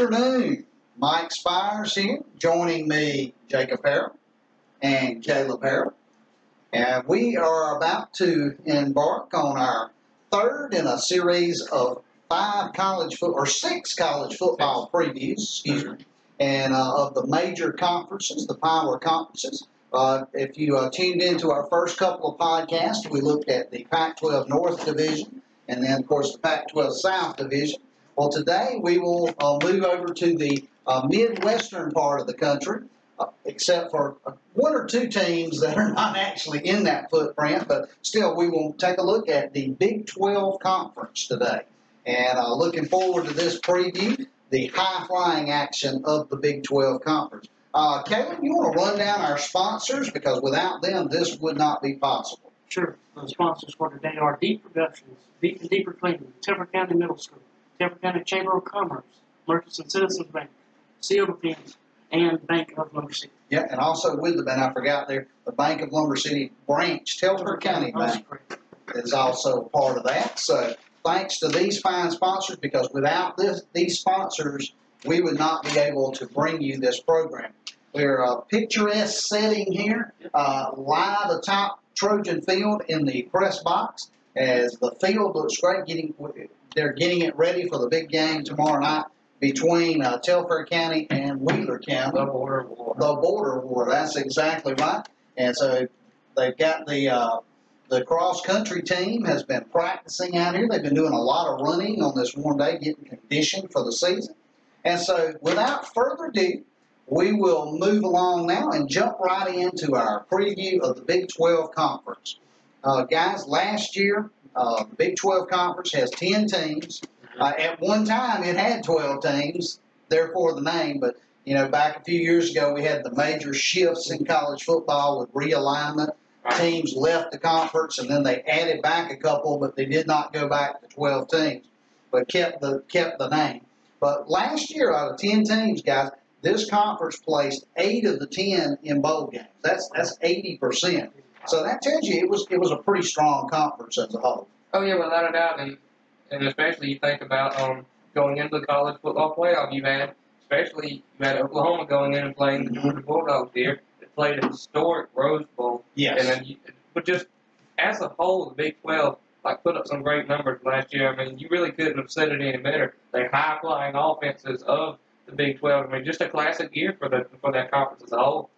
Good afternoon. Mike Spires here, joining me, Jacob Harrell and Caleb Harrell. And we are about to embark on our third in a series of five college foot or six college football previews, excuse me, and uh, of the major conferences, the power conferences. Uh, if you uh, tuned into our first couple of podcasts, we looked at the Pac 12 North Division and then, of course, the Pac 12 South Division. Well, today we will uh, move over to the uh, Midwestern part of the country, uh, except for uh, one or two teams that are not actually in that footprint, but still we will take a look at the Big 12 Conference today. And uh, looking forward to this preview, the high flying action of the Big 12 Conference. Uh, you want to run down our sponsors because without them, this would not be possible. Sure. The sponsors for today are Deep Productions, Deep and Deeper Cleaning, Timber County Middle School, Telfair County Chamber of Commerce, Merchants and Citizens Bank, Silver Pins, and Bank of Lumber City. Yeah, and also with the bank, I forgot there, the Bank of Lumber City branch, Telfair County Bank is also part of that. So thanks to these fine sponsors, because without this, these sponsors, we would not be able to bring you this program. We're a picturesque setting here, uh, live atop Trojan Field in the press box, as the field looks great. Getting, they're getting it ready for the big game tomorrow night between uh, Telfair County and Wheeler County The border war. the border war. That's exactly right. And so they've got the uh, the cross country team has been practicing out here. They've been doing a lot of running on this warm day, getting conditioned for the season. And so, without further ado, we will move along now and jump right into our preview of the Big 12 Conference. Uh, guys, last year, uh, the Big 12 Conference has 10 teams. Uh, at one time, it had 12 teams, therefore the name, but you know, back a few years ago, we had the major shifts in college football with realignment. Teams left the conference, and then they added back a couple, but they did not go back to 12 teams, but kept the kept the name. But last year, out of 10 teams, guys, this conference placed eight of the 10 in bowl games. That's that's 80 percent. So that tells you it was it was a pretty strong conference as a whole. Oh yeah, without a doubt, and and especially you think about um going into the college football playoff, you had especially you had Oklahoma going in and playing the Georgia Bulldogs here. They played a historic Rose Bowl, Yes. and then you, but just as a whole, the Big Twelve like put up some great numbers last year. I mean, you really couldn't have said it any better. The high flying offenses of the Big Twelve. I mean, just a classic year for the for that conference as a whole.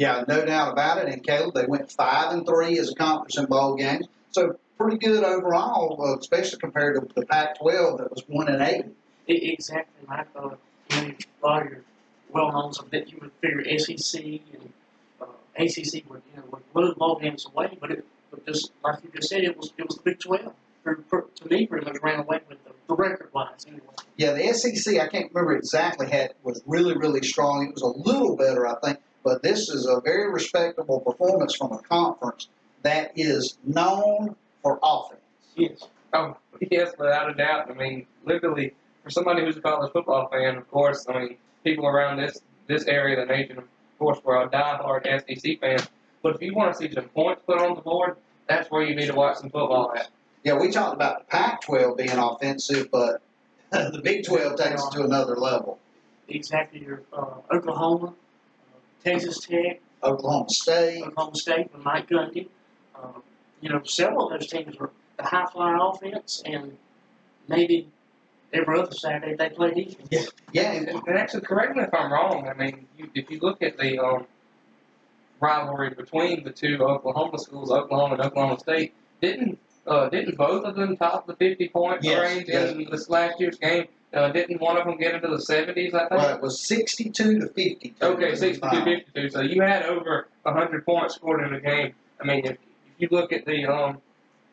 Yeah, no doubt about it. And Caleb, they went five and three as a conference in bowl games, so pretty good overall, uh, especially compared to the Pac-12 that was one and eight. Exactly. Like uh, you know, a lot of your well knowns of that you would figure SEC and uh, ACC would you know would blow the ball games away, but it but just like you just said, it was it was the Big Twelve. For, for, to me, pretty much ran away with the, the record wise anyway. Yeah, the SEC, I can't remember exactly, had was really, really strong. It was a little better, I think, but this is a very respectable performance from a conference that is known for offense. Yes. Oh yes, without a doubt. I mean, literally for somebody who's a college football fan, of course. I mean, people around this this area of the nation, of course, were a diehard SEC fan. But if you want to see some points put on the board, that's where you need to watch some football at. Yeah, we talked about the Pac-12 being offensive, but the Big 12 takes it to another level. Exactly. Your uh, Oklahoma, Texas Tech, Oklahoma State, Oklahoma State with Mike Gundy. Um, you know, several of those teams were the high flying offense, and maybe every other Saturday they play defense. yeah, And, and and actually, correct me if I'm wrong. I mean, you, if you look at the um, rivalry between the two Oklahoma schools, Oklahoma and Oklahoma State, didn't uh, didn't both of them top the 50 point Yes, range yes. in this last year's game? Uh, didn't one of them get into the 70s? I think. well, it was 62 to 52. Okay, 62 52. So you had over 100 points scored in a game. I mean, if, if you look at the um,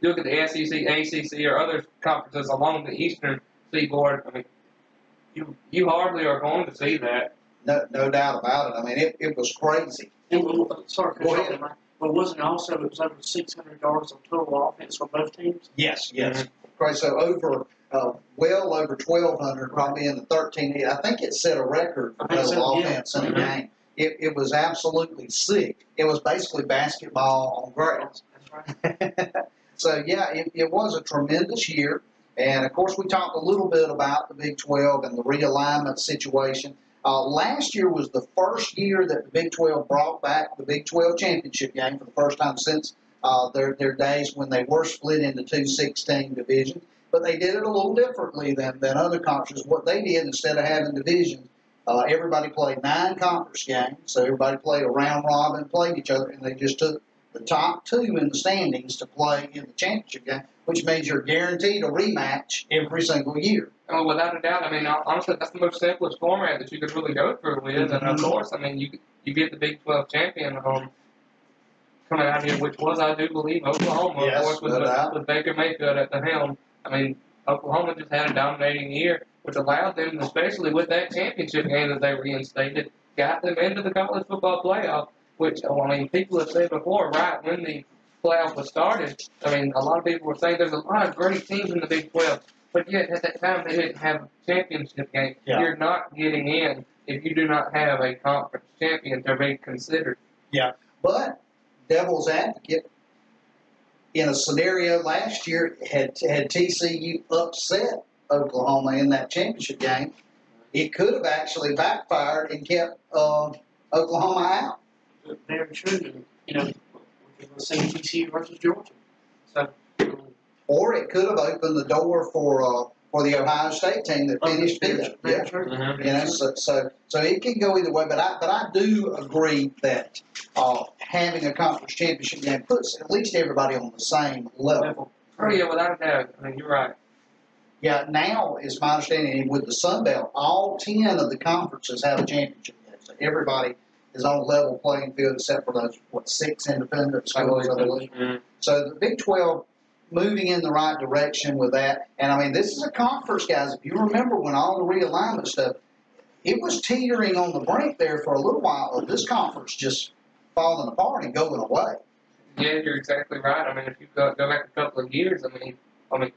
you look at the SEC, ACC, or other conferences along the eastern seaboard, I mean, you you hardly are going to see that. No, no doubt about it. I mean, it, it was crazy. And we, uh, sorry, Go Coach, ahead. Mike, but wasn't it also it was over 600 yards of total offense for both teams? Yes, yes. Right, so over, uh, well over 1,200, probably in the 13. I think it set a record for total so, yeah. offense in a Mhm. game. It, it was absolutely sick. It was basically basketball on grass. Right. so, yeah, it, it was a tremendous year. And of course, we talked a little bit about the Big 12 and the realignment situation. Uh, last year was the first year that the Big 12 brought back the Big 12 championship game for the first time since uh, their, their days when they were split into two 16 divisions. But they did it a little differently than, than other conferences. What they did, instead of having divisions, uh, everybody played nine conference games. So everybody played a round robin, played each other, and they just took the top two in the standings to play in the championship game, which means you're guaranteed a rematch every single year. Oh, without a doubt. I mean, honestly, that's the most simplest format that you could really go through with. And of Mhm. course, I mean, you you get the Big 12 champion um, coming out here, which was, I do believe, Oklahoma. Yes, of course, with, no doubt. with, with Baker Mayfield at the helm. I mean, Oklahoma just had a dominating year, which allowed them, especially with that championship game that they reinstated, got them into the college football playoff. Which I mean, people have said before, right when the playoff was started. I mean, a lot of people were saying there's a lot of great teams in the Big 12, but yet at that time they didn't have a championship game. Yeah. You're not getting in if you do not have a conference champion to be considered. Yeah, but devil's advocate, in a scenario last year, had had TCU upset Oklahoma in that championship game, it could have actually backfired and kept uh, Oklahoma out. Very true. You know, we were saying TCU versus Georgia. So, Or it could have opened the door for uh, for the Ohio State team that finished fifth. Yeah. Mhm. You know, so, so so it can go either way, but I but I do agree that uh, having a conference championship game puts at least everybody on the same level. Oh yeah, without a doubt. I mean, you're right. Yeah, now is my understanding with the Sun Belt, all ten of the conferences have a championship game. So everybody is on a level playing field except for those what six independent schools. Mhm. So the Big 12 moving in the right direction with that. And I mean, this is a conference, guys. If you remember when all the realignment stuff, it was teetering on the brink there for a little while of this conference just falling apart and going away. Yeah, you're exactly right. I mean, if you go, go back a couple of years, I mean, I mean,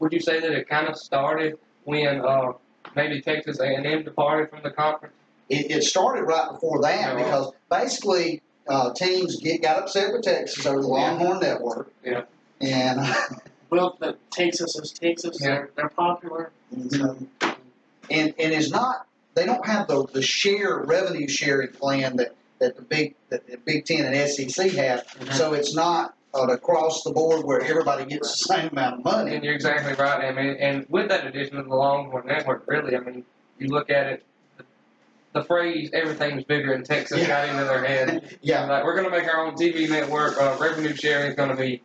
would you say that it kind of started when uh, maybe Texas A&M departed from the conference? It, it started right before that Yeah. because basically uh, teams get got upset with Texas over the Longhorn Network. Yeah. And Well, the Texas is Texas. Yeah. They're, they're popular. and and it's not they don't have the the share revenue sharing plan that that the big that the Big Ten and SEC have. Mhm. So it's not uh, across the board where everybody gets the same amount of money. And you're exactly right. I mean, and with that addition of the Longhorn Network, really, I mean, you look at it, the, the phrase "everything's bigger in Texas" Yeah. got into their head. Yeah, Like, we're going to make our own TV network. Uh, revenue sharing is going to be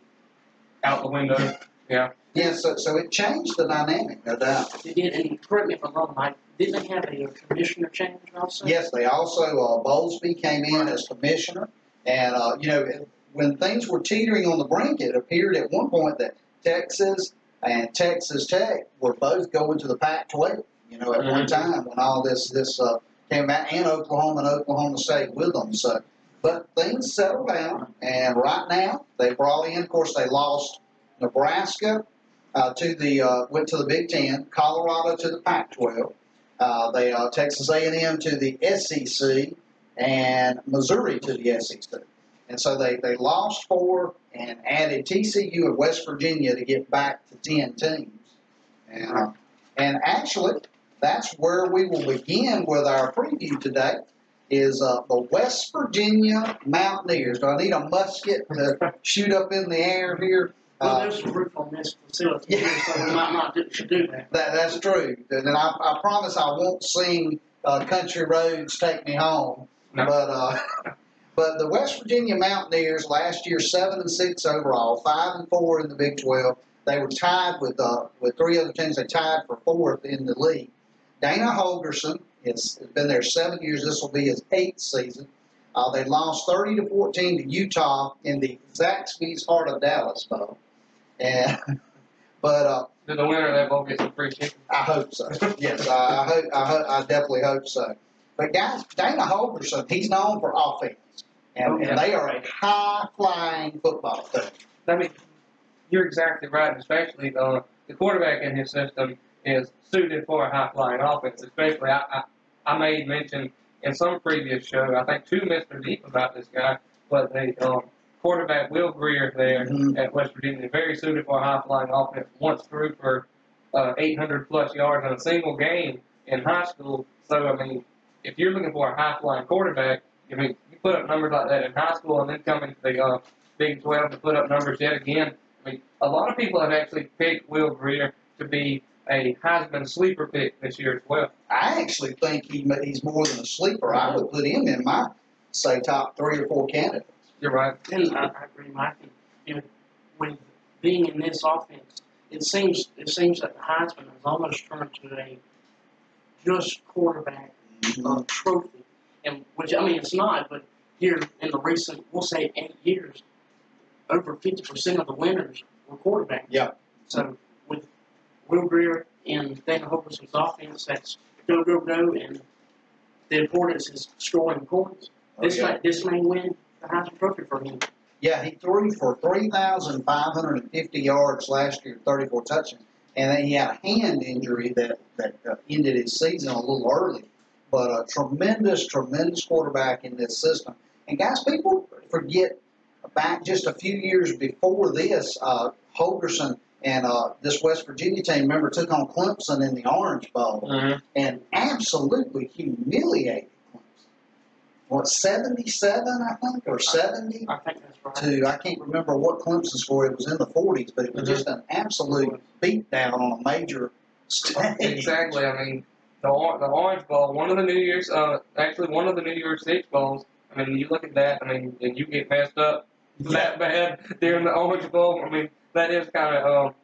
out the window. Yeah. yeah. So so it changed the dynamic, no doubt. They did, and correct me if I'm wrong, Mike, didn't they have a commissioner change also? Yes, they also uh, Bowlesby came in as commissioner, and uh, you know when things were teetering on the brink, it appeared at one point that Texas and Texas Tech were both going to the Pac-12. You know, at one Mhm. time when all this this uh, came out, and Oklahoma and Oklahoma State with them. So, but things settled down, and right now they brought in. Of course, they lost Nebraska uh, to the uh, went to the Big Ten, Colorado to the Pac-12. Uh, they uh, Texas A&M to the SEC and Missouri to the SEC. And so they, they lost four and added TCU and West Virginia to get back to 10 teams. And, uh, and actually, that's where we will begin with our preview today is uh, the West Virginia Mountaineers. Do I need a musket to shoot up in the air here? Well, Uh, there's a roof on this facility, Yeah. so we might not do, should do that. That, that's true. And I, I promise I won't sing uh, Country Roads Take Me Home. No. But uh, but the West Virginia Mountaineers last year seven and six overall, five and four in the Big Twelve. They were tied with uh, with three other teams. They tied for fourth in the league. Dana Holgorsen has been there seven years. This will be his eighth season. Uh, they lost thirty to fourteen to Utah in the Zaxby's Heart of Dallas Bowl. And but uh, Did the winner of that bowl get some free chicken? I hope so. Yes, I, I hope. I, hope, I definitely hope so. But guys, Dana Holgorsen, he's known for offense, and, and they are a high flying football team. I mean, you're exactly right, especially uh, the quarterback in his system is suited for a high flying offense. Especially, I, I, I made mention in some previous show, I think to Mr. Deep about this guy, but the um, quarterback Will Grier there Mhm. at West Virginia, very suited for a high flying offense. Once threw for uh, 800 plus yards in a single game in high school. So I mean, if you're looking for a high flying quarterback, I mean, you put up numbers like that in high school, and then come into the uh, Big 12 to put up numbers yet again. I mean, a lot of people have actually picked Will Grier to be a Heisman sleeper pick this year as well. I actually think he, he's more than a sleeper. I would put him in my, say, top three or four candidates. You're right. And I, I agree, Mike. You know, with being in this offense, it seems it seems that the Heisman has almost turned to a just quarterback uh, trophy, and which I mean it's not, but here in the recent, we'll say eight years, over fifty percent of the winners were quarterbacks. Yeah. So with Will Grier and Dana Holgorsen's offense, that's go go go, and the importance is scoring points. This Oh, yeah. may this may win the Heisman Trophy for him. Yeah, he threw for 3,550 yards last year, 34 touchdowns. And then he had a hand injury that, that uh, ended his season a little early. But a tremendous, tremendous quarterback in this system. And guys, people forget back just a few years before this, uh, Holgorsen and uh, this West Virginia team, remember, took on Clemson in the Orange Bowl Mm-hmm. and absolutely humiliated Clemson. What, 77, I think, or 70? I think that's right. to I can't remember what Clemson score. It was in the 40s, but it was just an absolute beatdown on a major stage. Exactly. I mean, the the Orange Bowl, one of the New Year's, uh, actually one of the New Year's Six bowls. I mean, you look at that. I mean, and you get messed up that bad during the Orange Bowl. I mean, that is kind of um,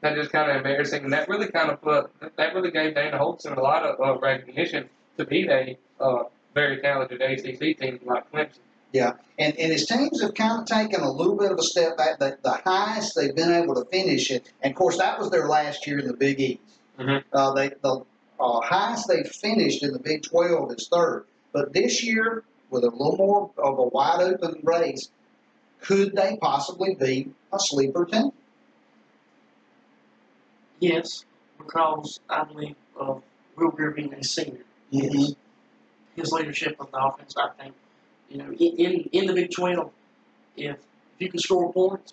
that is kind of embarrassing, and that really kind of put that really gave Dana Holtzman a lot of uh, recognition to beat a uh, very talented ACC team like Clemson. Yeah, and, and his teams have kind of taken a little bit of a step back. The, the highest they've been able to finish it, and of course that was their last year in the Big East. Mhm. Uh, they the uh, highest they finished in the Big 12 is third. But this year, with a little more of a wide open race, could they possibly be a sleeper team? Yes, because I believe of Will Grier being a senior. His, his leadership of the offense, I think, you know, in in, the Big Twelve, if, if you can score points,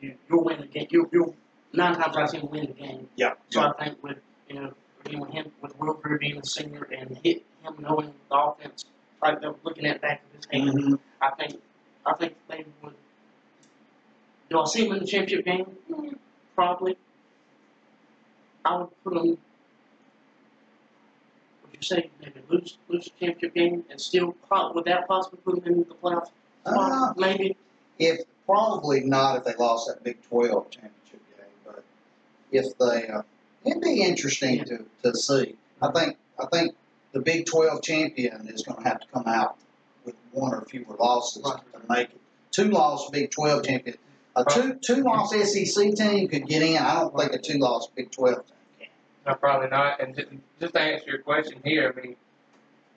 you, you'll win the game. You'll, you'll nine times out of ten win the game. Yeah. So I think with you know again with him with Will Grier being a senior and hit him knowing the offense, like they're looking at back of his hand, Mhm. I think I think they would. Do I see him in the championship game? Probably. I would put them. Would you say maybe lose lose the championship game and still would that possibly put them in the playoffs? Uh, maybe. If probably not if they lost that Big Twelve championship game, but if they, uh, it'd be interesting to, to see. I think I think the Big Twelve champion is going to have to come out with one or fewer losses to make it. Two loss Big Twelve champion, a two two loss SEC team could get in. I don't think a two loss Big Twelve team can. No, probably not. And just, just to answer your question here, I mean,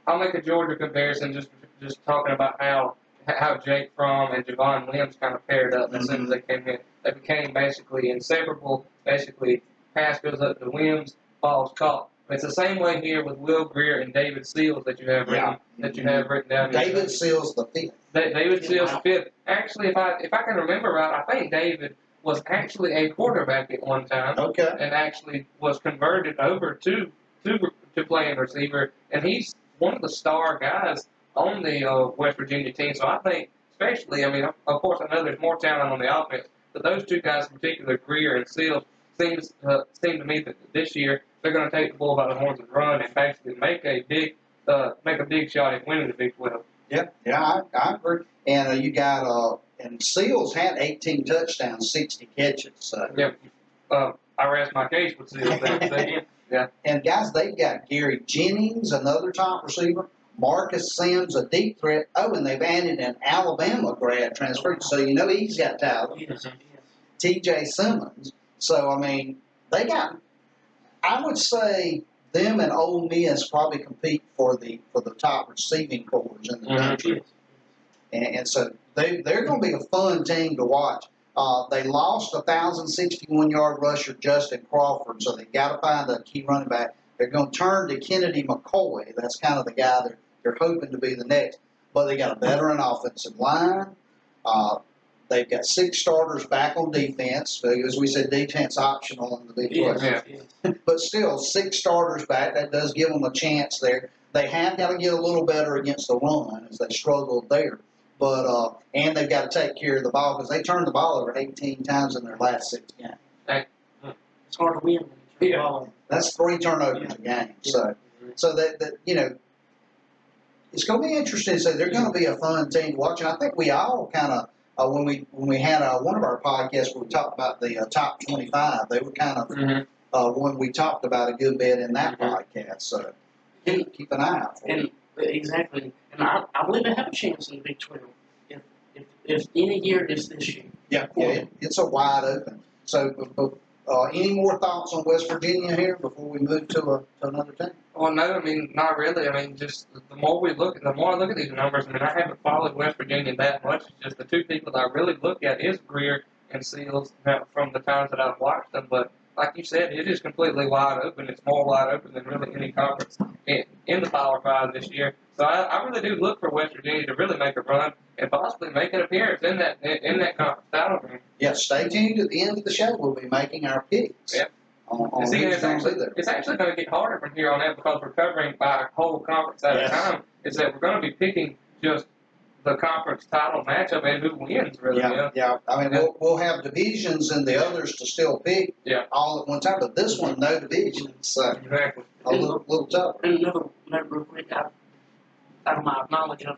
I'll make a Georgia comparison. Just just talking about how how Jake Fromm and Javon Williams kind of paired up as soon as they came in. They became basically inseparable. Basically, pass goes up to Williams, ball's caught. It's the same way here with Will Grier and David Sills that you have written that you have written down. here. David Sills the fifth. Da- David Sills the fifth. Actually, if I if I can remember right, I think David was actually a quarterback at one time Okay. and actually was converted over to to to playing receiver, and he's one of the star guys on the uh, West Virginia team. So I think, especially, I mean, of of course, I know there's more talent on the offense, but those two guys in particular, Grier and Sills, seems uh, seem to me that this year they're going to take the bull by the horns and run and basically make a big uh, make a big shot at winning the Big Twelve. Yeah, yeah, I, I agree. And uh, you got uh, and Sills had 18 touchdowns, 60 catches. So. Yeah, uh, I rest my case with Sills. That, that, And guys, they've got Gary Jennings, another top receiver. Marcus Simms, a deep threat. Oh, and they've added an Alabama grad transfer, so you know he's got talent. Yes, yes. T.J. Simmons. So I mean, they got. I would say them and Ole Miss probably compete for the for the top receiving corps in the Mhm. country. And, and so they, they're going to be a fun team to watch. Uh, they lost a 1,061 yard rusher, Justin Crawford, so they got to find a key running back. They're going to turn to Kennedy McCoy. That's kind of the guy they're, they're hoping to be the next. But they got a veteran offensive line. Uh, They've got six starters back on defense. As we said, defense optional in the Big Yes, 12. Yeah. But still, six starters back, that does give them a chance there. They have got to get a little better against the run as they struggled there. But, uh, and they've got to take care of the ball because they turned the ball over 18 times in their last six games. It's hard to win Yeah. turn the ball. That's three turnovers a game. So, so that, that you know, it's going to be interesting. So they're going to be a fun team to watch. And I think we all kind of uh, when we when we had uh, one of our podcasts where we talked about the uh, top 25, they were kind of Mm-hmm. uh, one we talked about a good bit in that Mhm. podcast. So And, keep, keep an eye out for it. and exactly, and I, I believe they have a chance in the Big Twelve. If if, if any year is this year. Yeah, yeah, it, it's a wide open. So, but, but, uh, any more thoughts on West Virginia here before we move to, a, to another team? Well, no, I mean, not really. I mean, just the- more we look, the more I look at these numbers. I mean, I haven't followed West Virginia that much. It's just the two people that I really look at is Grier and Sills from the times that I've watched them. But like you said, it is completely wide open. It's more wide open than really any conference in, in the Power Five this year. So I, I really do look for West Virginia to really make a run and possibly make an appearance in that in, in that conference title game. Yeah, stay tuned. At the end of the show, we'll be making our picks. Yep. On, on see, it's going to be actually it's actually going to get harder from here on out because we're covering by a whole conference at Yes. a time. Is that we're going to be picking just the conference title matchup and who wins, really. Yeah, yeah. I mean, we'll, we'll have divisions and the others to still pick Yeah. all at one time, but this one, no divisions. So Exactly. a little, little tougher. And another note real quick, I, out of my knowledge of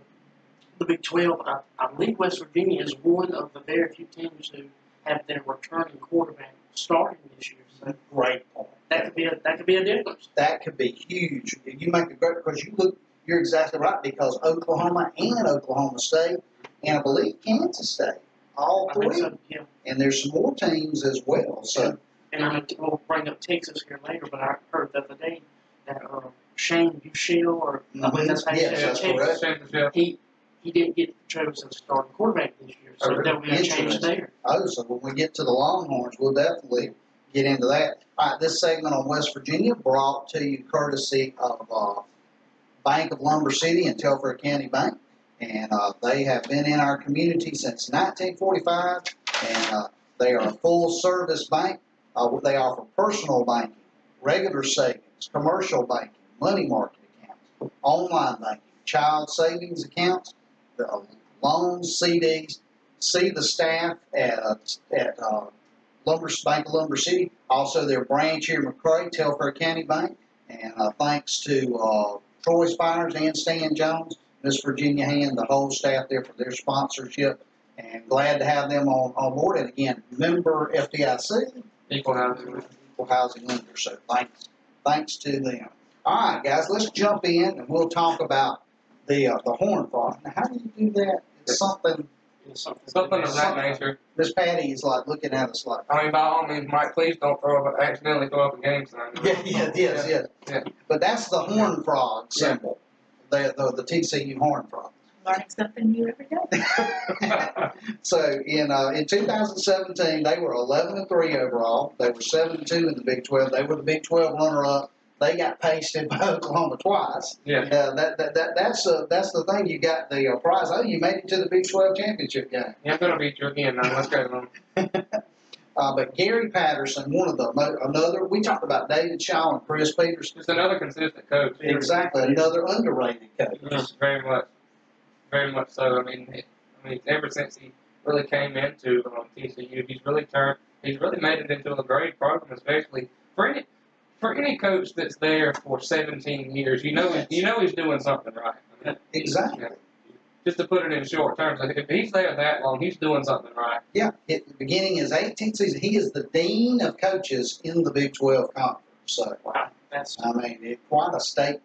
the Big Twelve, I, I believe West Virginia is one of the very few teams who have their returning quarterback starting this year. So Great point. that could be a that could be a difference. That could be huge. You make a great because you look. You're exactly right because Oklahoma and Oklahoma State and I believe Kansas State, all three, so, yeah. and there's some more teams as well. So And I know we'll bring up Texas here later, but I heard the other day that uh, Shane Buechele, or I believe that's how you Yes, say that's Texas, correct. He he didn't get chosen as starting quarterback this year, so Oh, there'll be a change interesting. there. Oh, so when we get to the Longhorns, we'll definitely get into that. All right, this segment on West Virginia brought to you courtesy of uh, Bank of Lumber City and Telfair County Bank. And uh, they have been in our community since 1945, and uh, they are a full service bank. Uh, they offer personal banking, regular savings, commercial banking, money market accounts, online banking, child savings accounts, uh, loans, CDs, see the staff at uh, at uh, Lumber Bank of Lumber City. Also, their branch here in McRae, Telfair County Bank, and uh, thanks to uh, Troy Spires and Stan Jones, Miss Virginia Hand, the whole staff there for their sponsorship, and glad to have them on, on board. And again, member FDIC, Equal housing. equal housing lender. So thanks, thanks to them. All right, guys, let's jump in and we'll talk about the uh, the horn frog. Now, how do you do that? It's something. You something, Something of that Something. nature. Miss Patty is like looking at us like. I mean, by all means, Mike, please don't throw up, accidentally throw up a game sign. Yeah, yeah, yes, yes. Yeah. But that's the horn frog symbol, the, the, the TCU horn frog. learning something new every day. So in uh, in 2017, they were 11 and three overall. They were seven and two in the Big 12. They were the Big 12 runner-up. They got pasted by Oklahoma twice. yeah. Uh, that, that, that that's uh, that's the thing. You got the uh, prize. Oh, you made it to the Big 12 championship game. Yeah, I'm going to beat you again now. Let's go. Uh, but Gary Patterson, one of the mo- another. We talked about David Shaw and Chris Petersen. Just another consistent coach. Exactly, another underrated coach. Yes, very much, very much so. I mean, it, I mean, ever since he really came into um, TCU, he's really turned, he's really made it into a great program, especially for any for any coach that's there for 17 years. You know, you know he's doing something right. Exactly. Just to put it in short terms, if he's there that long, he's doing something right. Yeah, it, beginning his 18th season, he is the dean of coaches in the Big 12 conference. So, Wow, that's I mean, it, quite a statement.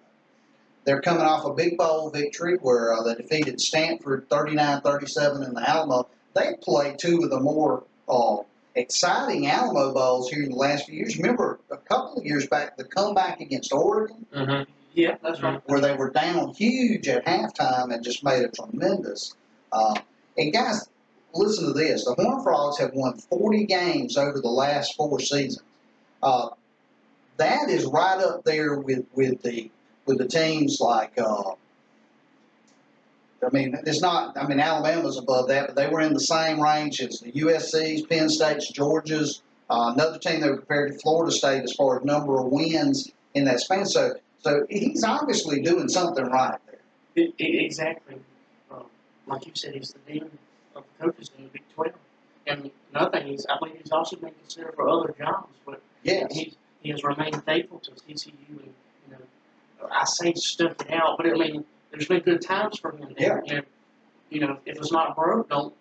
They're coming off a big bowl victory where uh, they defeated Stanford 39-37 in the Alamo. They played two of the more uh, exciting Alamo Bowls here in the last few years. Remember, a couple of years back, the comeback against Oregon, Mm-hmm. yeah, that's right. where they were down huge at halftime and just made a tremendous. Uh, and guys, listen to this: the Horned Frogs have won 40 games over the last four seasons. Uh, that is right up there with with the with the teams like uh, I mean, it's not. I mean, Alabama's above that, but they were in the same range as the USC's, Penn State's, Georgia's. Uh, another team they were compared to Florida State as far as number of wins in that span. So, so he's obviously doing something right there. It, it, exactly. Um, like you said, he's the dean of the coaches in the Big 12. And another thing is, I believe he's also been considered for other jobs, but Yes. he, he has remained faithful to TCU. And, you know, I say stuff it out, but I mean, there's been good times for him there. And, you know, if it's not broke, don't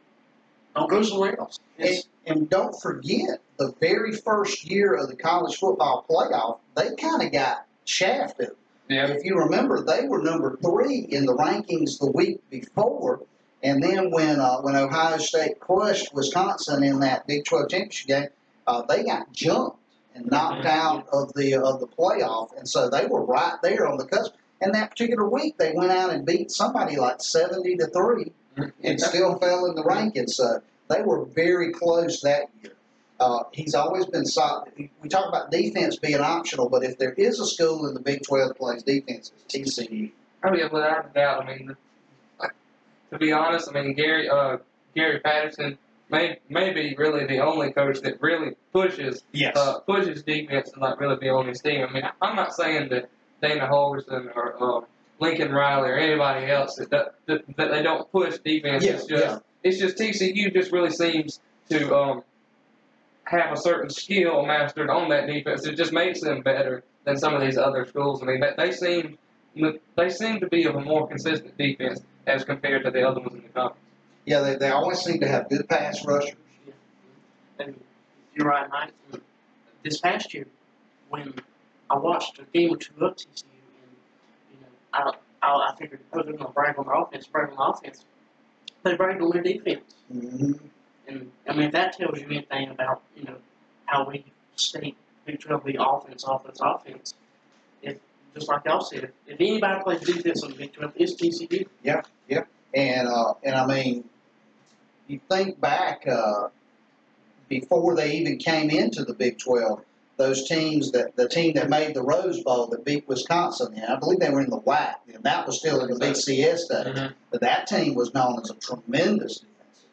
don't go somewhere else. And, and don't forget, the very first year of the college football playoff, they kind of got shafted. Yeah. If you remember, they were number three in the rankings the week before, and then when uh, when Ohio State crushed Wisconsin in that Big 12 championship game, uh, they got jumped and knocked Mhm. out of the of the playoff, and so they were right there on the cusp. And that particular week, they went out and beat somebody like 70 to three, and still fell in the rankings. So they were very close that year. Uh, he's always been solid. We talk about defense being optional, but if there is a school in the Big 12 that plays defense, it's TCU. Oh yeah, without a doubt. I mean, to be honest, I mean Gary uh, Gary Patterson may may be really the only coach that really pushes Yes. uh, pushes defense and like really be on his team. I mean, I'm not saying that Dana Holgorsen or um, Lincoln Riley or anybody else that, that that that they don't push defense. Yeah, it's just yeah. it's just TCU just really seems to um, have a certain skill mastered on that defense. It just makes them better than some of these other schools. I mean, they, they seem they seem to be of a more consistent defense as compared to the other ones in the conference. Yeah, they, they always seem to have good pass rushers. Yeah. and you're right, Mike. This past year, when I watched a game two of TCU, and you know, I I, I figured, oh, they're going to brag on their offense, brag on the offense. They bragged on their defense, hmm and I mean if that tells you anything about you know how we state Big Twelve the offense, offense, offense. If just like y'all said, if anybody plays defense in the Big Twelve, it's TCU. And uh, and I mean, you think back uh, before they even came into the Big 12, those teams that the team that made the Rose Bowl that beat Wisconsin, and I believe they were in the WAC, and that was still in the BCS days. Mhm. But that team was known as a tremendous defensive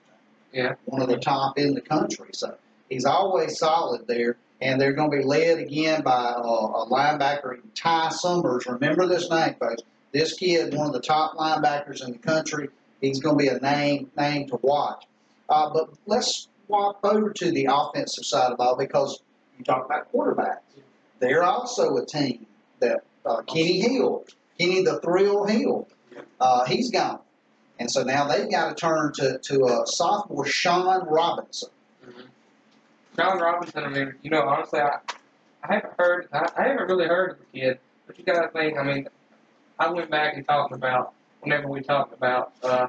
team. Yeah. One of the top in the country. So he's always solid there. And they're going to be led again by uh, a linebacker, Ty Summers. Remember this name, folks. This kid, one of the top linebackers in the country. He's going to be a name name to watch. Uh, but let's walk over to the offensive side of the ball because you talk about quarterbacks. They're also a team that uh, Kenny Hill, Kenny the Thrill Hill, uh, he's gone. And so now they've got to turn to, to uh, sophomore Shawn Robinson. John Robinson, I mean, you know, honestly, I, I haven't heard, I, I haven't really heard of the kid, but you got to think, I mean, I went back and talked about, whenever we talked about, uh,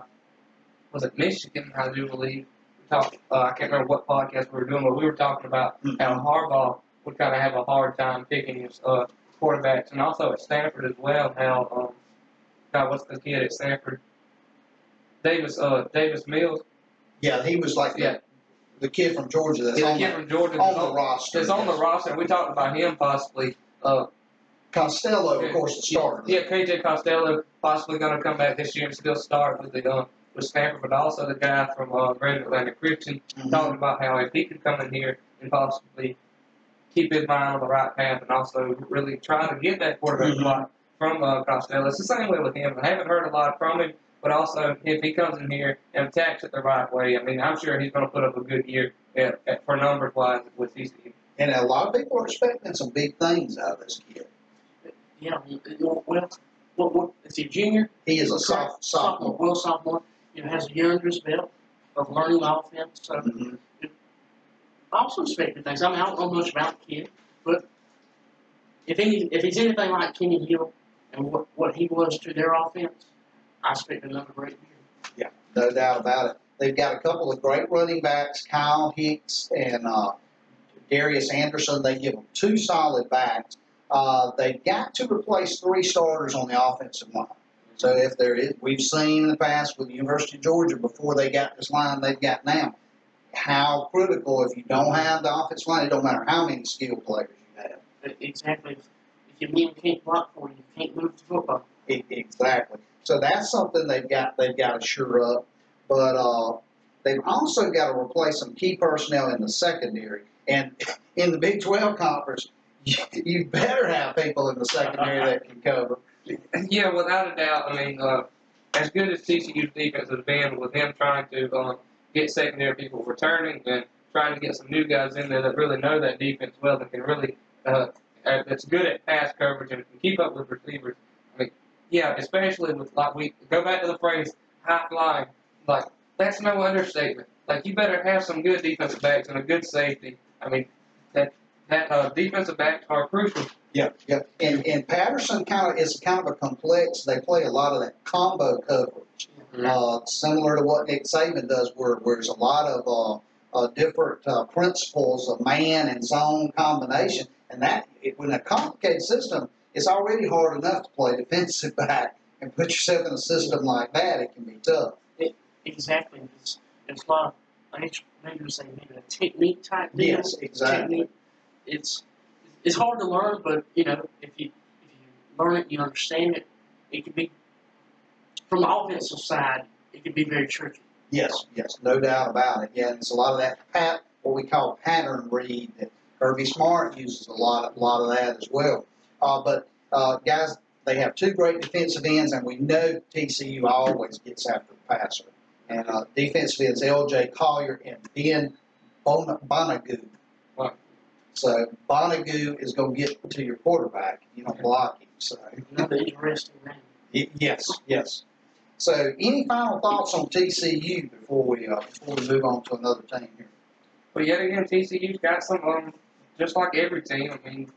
was it Michigan, I do believe, we talked, uh, I can't remember what podcast we were doing, but we were talking about how Harbaugh would kind of have a hard time picking his uh, quarterbacks, and also at Stanford as well, how, um, God, what's the kid at Stanford? Davis, uh, Davis Mills, Yeah, he was like Yeah. the, the kid from Georgia that's yeah, the on, kid the, from Georgia, on that's the roster. It's on the roster. We talked about him possibly. Uh, Costello, of course, the starter. yeah, KJ Costello possibly going to come back this year and still start with the uh, with Stanford, but also the guy from uh, Grand Atlantic Christian Mhm. talking about how if he could come in here and possibly keep his mind on the right path and also really try to get that quarterback Mhm. spot from uh, Costello. It's the same way with him. I haven't heard a lot from him, but also if he comes in here and attacks it the right way, I mean, I'm sure he's going to put up a good year at, at, for numbers wise with TCU. And a lot of people are expecting some big things out of this kid. Yeah, well, well, what, what, is he a junior? He is a soph- sophomore. Well, sophomore. You know, has a year under his belt of learning offense. So Mhm. I also expect good things. I mean, I don't know much about the kid, but if he if he's anything like Kenny Hill and what, what he was to their offense, I expect another great year. Yeah, no doubt about it. They've got a couple of great running backs, Kyle Hicks and uh, Darius Anderson. They give them two solid backs. Uh, they've got to replace three starters on the offensive line. So if there is, we've seen in the past with the University of Georgia before they got this line they've got now, how critical if you don't have the offensive line, it don't matter how many skilled players you have. Exactly. If, your men can't block for you, you can't move the football. E- Exactly. So that's something they've got they've got to shore up. But uh, they've also got to replace some key personnel in the secondary. And in the Big 12 conference, you better have people in the secondary that can cover. Yeah, without a doubt. I mean, uh, as good as TCU's defense has been, with him trying to uh, get secondary people returning and trying to get some new guys in there that really know that defense well, that can really uh, that's good at pass coverage and can keep up with receivers. I mean, yeah, especially with like we go back to the phrase high flying. Like that's no understatement. Like you better have some good defensive backs and a good safety. I mean, that that uh, defensive backs are crucial. Yeah, yeah. And and Patterson kind of is kind of a complex. They play a lot of that combo coverage, uh, similar to what Nick Saban does, where, where there's a lot of uh, uh, different uh, principles of man and zone combination. And that, it, when a complicated system, it's already hard enough to play defensive back, and put yourself in a system like that, it can be tough. Exactly. It's, it's a lot of, I maybe you say maybe a technique type deal. Yes, exactly. Technique. It's it's hard to learn, but you know if you if you learn it, you understand it. It can be from the offensive side. It can be very tricky. Yes, yes, no doubt about it. Yeah, it's a lot of that pat, what we call pattern read that Kirby Smart uses a lot, a lot of that as well. Uh, but uh, guys, they have two great defensive ends, and we know TCU always gets after the passer. And uh, defensive ends L.J. Collier and Ben Bon- Banogu. Wow. So Banogu is going to get to your quarterback. if You don't block him. So Another interesting name. Y- yes, yes. So, any final thoughts on TCU before we uh, before we move on to another team here? But yet again, TCU's got some, um, just like every team. I mean,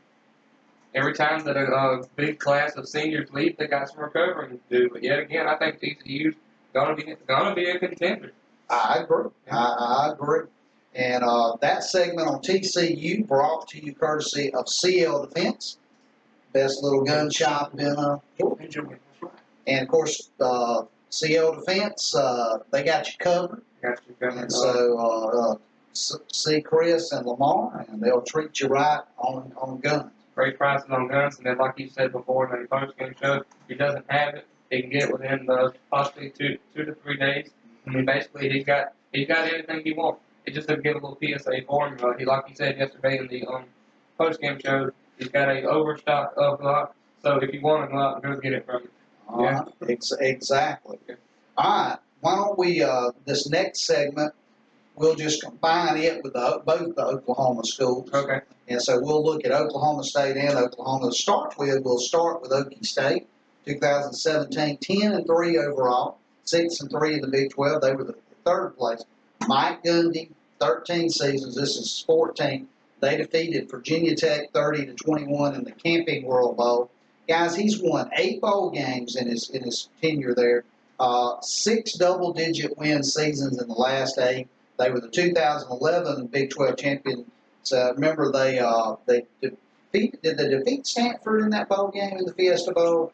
every time that a, uh big class of seniors leave, they got some recovering to do. But yet again, I think TCU's gonna be gonna be a contender. I agree. I, I agree. And uh, that segment on TCU brought to you courtesy of CL Defense, best little gun shop in uh, Georgia. And of course, uh, CL Defense, uh, they got you covered. Got you coming. And so, uh, uh, see Chris and Lamar, and they'll treat you right on on guns. great prices on guns, and then like you said before in the post game show, if he doesn't have it, he can get it within uh, possibly two two to three days. I mean, basically, he's got he's got everything he wants. He just to give a little PSA for him. Uh, he like he said yesterday in the um, post game show, he's got a overstock of Glock. So if you want to go out and go get it from him. Yeah. Uh, ex- exactly. All right. Why don't we, uh, this next segment, we'll just combine it with the, both the Oklahoma schools. Okay. And so we'll look at Oklahoma State and Oklahoma to start with. We'll start with Okie State, 2017, 10 and 3 overall, 6 and 3 in the Big 12. They were the third place. Mike Gundy, 13 seasons. This is 14. They defeated Virginia Tech 30 to 21 in the Camping World Bowl. Guys, he's won eight bowl games in his in his tenure there. Uh, six double-digit win seasons in the last eight. They were the 2011 Big 12 champion. So remember they uh, they defeat did they defeat Stanford in that bowl game in the Fiesta Bowl?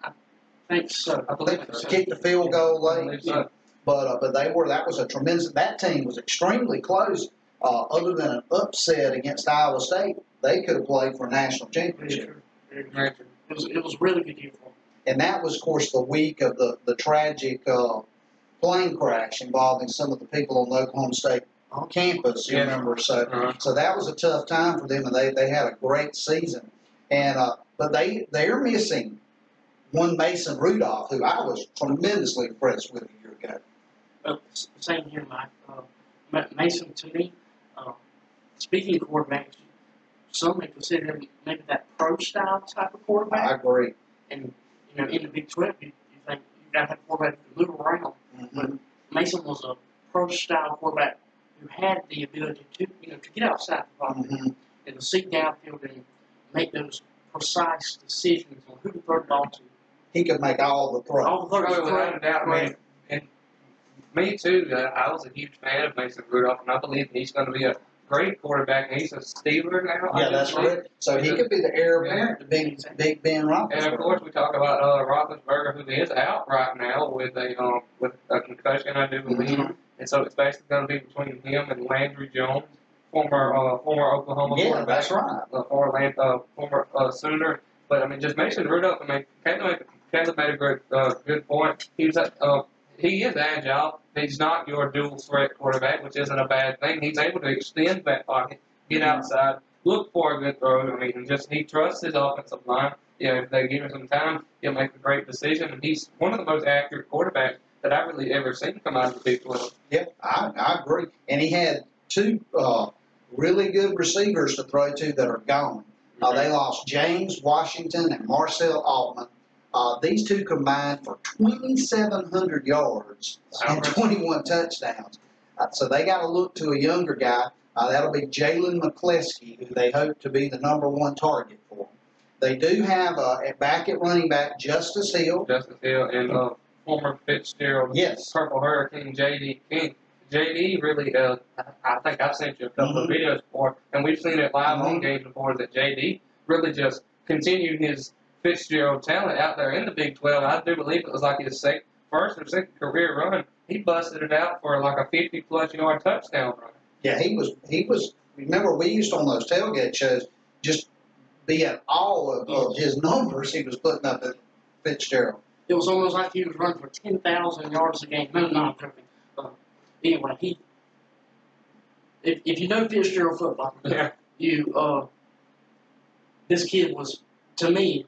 Thanks. So I believe so. Kicked the field goal late. so. But uh, but they were that was a tremendous. That team was extremely close. Uh, other than an upset against Iowa State, they could have played for a national championship. true. Very true. Very true. It was it was really good year for him. And that was, of course, the week of the the tragic uh, plane crash involving some of the people on the Oklahoma State campus. You Yeah. remember? So Uh-huh. so that was a tough time for them, and they they had a great season. And uh, but they they're missing one Mason Rudolph, who I was tremendously impressed with a year ago. Uh, s- same here, Mike. Uh, Mason, to me, uh, speaking of quarterbacks, some may consider him maybe that pro style type of quarterback. I agree. And, you know, in the Big 12, you, you think you got to have a quarterback who can move around. Mhm. Mason was a pro style quarterback who had the ability to, you know, to get outside the pocket Mhm. and to see downfield and make those precise decisions on who to throw the ball to. He could make all the throws. All the throws without a doubt, man. Me too. Uh, I was a huge fan of Mason Rudolph, and I believe he's going to be a great quarterback. And he's a Steeler now. Yeah, that's right. So he could be the heir apparent to Big Big Ben Roethlisberger. And of course, we talk about uh, Roethlisberger, who is out right now with a um, with a concussion, I do believe. Mhm. And so it's basically going to be between him and Landry Jones, former uh, former Oklahoma yeah, quarterback, that's right. uh, former Land, uh, former uh, Sooner. But I mean, just Mason Rudolph. I mean, make a Caleb made a good uh, good point. He was uh, he is agile. He's not your dual threat quarterback, which isn't a bad thing. He's able to extend that pocket, get outside, look for a good throw. I mean, just he trusts his offensive line. Yeah, if they give him some time, he'll make a great decision. And he's one of the most accurate quarterbacks that I've really ever seen come out of the Big 12. Yep, I, I agree. And he had two uh, really good receivers to throw to that are gone. Uh, they lost James Washington and Marcell Ateman. Uh, these two combined for 2,700 yards and 21 touchdowns. Uh, so they got to look to a younger guy. Uh, that'll be Jalen McCleskey, who they hope to be the number one target for. They do have uh, back at running back Justice Hill. Justice Hill and uh, former Fitzgerald Yes. Purple Hurricane JD King. JD really, uh, I think I've sent you a couple of Mhm. videos before, and we've seen it live on Mhm. games before that JD really just continued his Fitzgerald talent out there in the Big 12. I do believe it was like his sec- first or second career run. He busted it out for like a 50 plus yard touchdown run. Yeah, he was. He was. Remember, we used on those tailgate shows just be at all of, of his numbers he was putting up at Fitzgerald. It was almost like he was running for 10,000 yards a game. No, no, I'm joking. Uh, anyway, he. If, if you know Fitzgerald football, Yeah. you uh, this kid was to me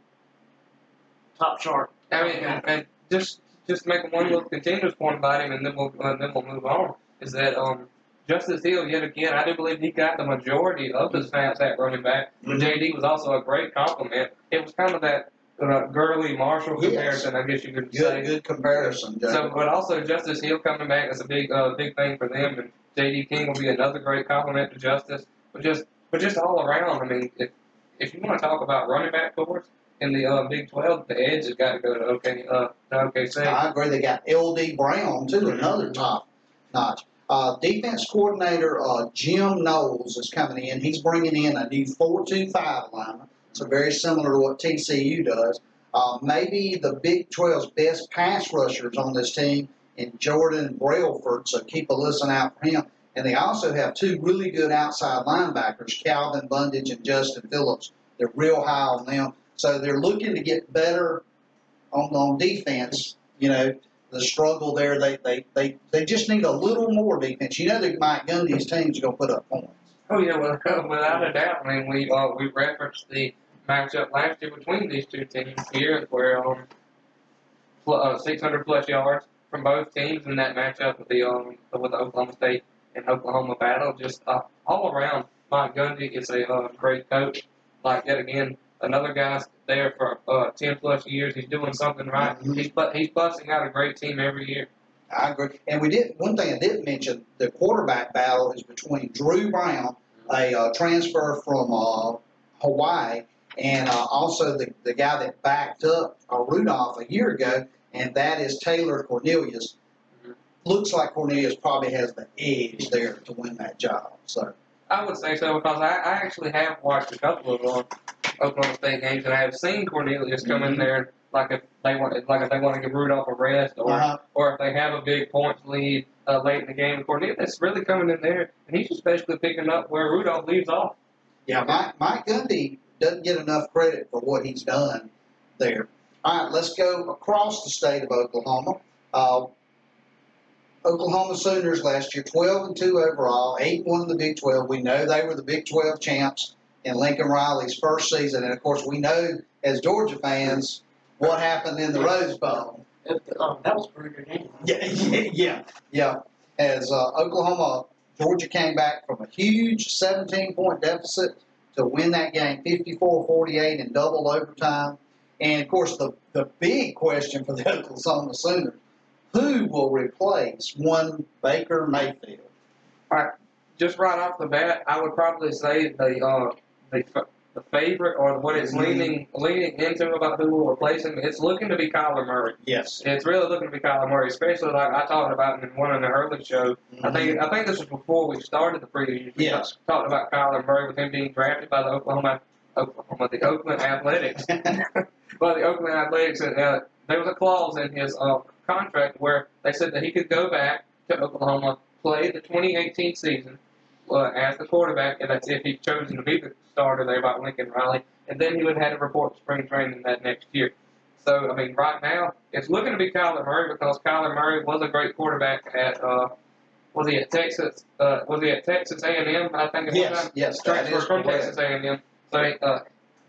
top chart. I mean, and, and just just make one little continuous point about him, and then we'll uh, then we'll move on. Is that um Justice Hill yet again? I do believe he got the majority of the snaps at running back. But Mhm. JD was also a great compliment. It was kind of that uh, Gurley Marshall Yes. comparison, I guess you could Good, say. good comparison, Joe. So, but also Justice Hill coming back is a big, uh, big thing for them, and JD King will be another great compliment to Justice. But just, but just all around, I mean, if if you want to talk about running back cores in the uh, Big Twelve, the edge has got to go to OK, uh, to OKC. I agree. They got L.D. Brown too, another top notch. Uh, defense coordinator uh, Jim Knowles is coming in. He's bringing in a new four-two-five lineman, so very similar to what TCU does. Uh, maybe the Big 12's best pass rushers on this team in Jordan Brailford, so keep a listen out for him. And they also have two really good outside linebackers, Calvin Bundage and Justin Phillips. They're real high on them. So they're looking to get better on, on defense. You know, the struggle there, they, they, they, they just need a little more defense. You know that Mike Gundy's team's going to put up points. Oh yeah, well, without a doubt. I mean, we uh, we referenced the matchup last year between these two teams here, where um, uh, 600 plus yards from both teams in that matchup with the um with the Oklahoma State and Oklahoma battle. Just uh, all around, Mike Gundy is a uh, great coach. Like yet again, another guy's there for uh, 10 plus years. He's doing something right. Mhm. He's but he's busting out a great team every year. I agree. And we did one thing I didn't mention: the quarterback battle is between Dru Brown, a uh, transfer from uh, Hawaii, and uh, also the the guy that backed up uh, Rudolph a year ago, and that is Taylor Cornelius. Mhm. Looks like Cornelius probably has the edge there to win that job. So I would say so because I, I actually have watched a couple of uh, Oklahoma State games and I have seen Cornelius come in Mhm. there like if they want like if they want to give Rudolph a rest or uh, or if they have a big points lead uh, late in the game. Cornelius really coming in there and he's just basically picking up where Rudolph leaves off. yeah, Mike Mike Gundy doesn't get enough credit for what he's done there. All right, let's go across the state of Oklahoma. Uh, Oklahoma Sooners last year, 12 and 2 overall, 8 and 1 in the Big 12. We know they were the Big 12 champs in Lincoln Riley's first season. And of course, we know as Georgia fans what happened in the Rose Bowl. It, uh, that was a pretty good game. Yeah, yeah, yeah. yeah. As uh, Oklahoma, Georgia came back from a huge 17 point deficit to win that game 54 48 in double overtime. And of course, the, the big question for the Oklahoma Sooners who will replace one Baker Mayfield? Just right off the bat, I would probably say the uh, the the favorite or what it's Mhm. leaning leaning into about who will replace him. It's looking to be Kyler Murray. Yes. It's really looking to be Kyler Murray, especially like I talked about in one of the early shows. I think I think this was before we started the preview. We Yes. talked about Kyler Murray with him being drafted by the Oklahoma, Oklahoma the Oakland Athletics. by the Oakland Athletics, and uh, there was a clause in his uh, contract where they said that he could go back to Oklahoma, play the 2018 season uh, as the quarterback, and that's if he chosen to be the starter there by Lincoln Riley, and then he would have had to report to spring training that next year. So I mean, right now it's looking to be Kyler Murray because Kyler Murray was a great quarterback at uh, was he at Texas? Uh, was he at Texas A&M? I think one Yes, time. yes, that Transfer from correct. Texas A&M. So uh,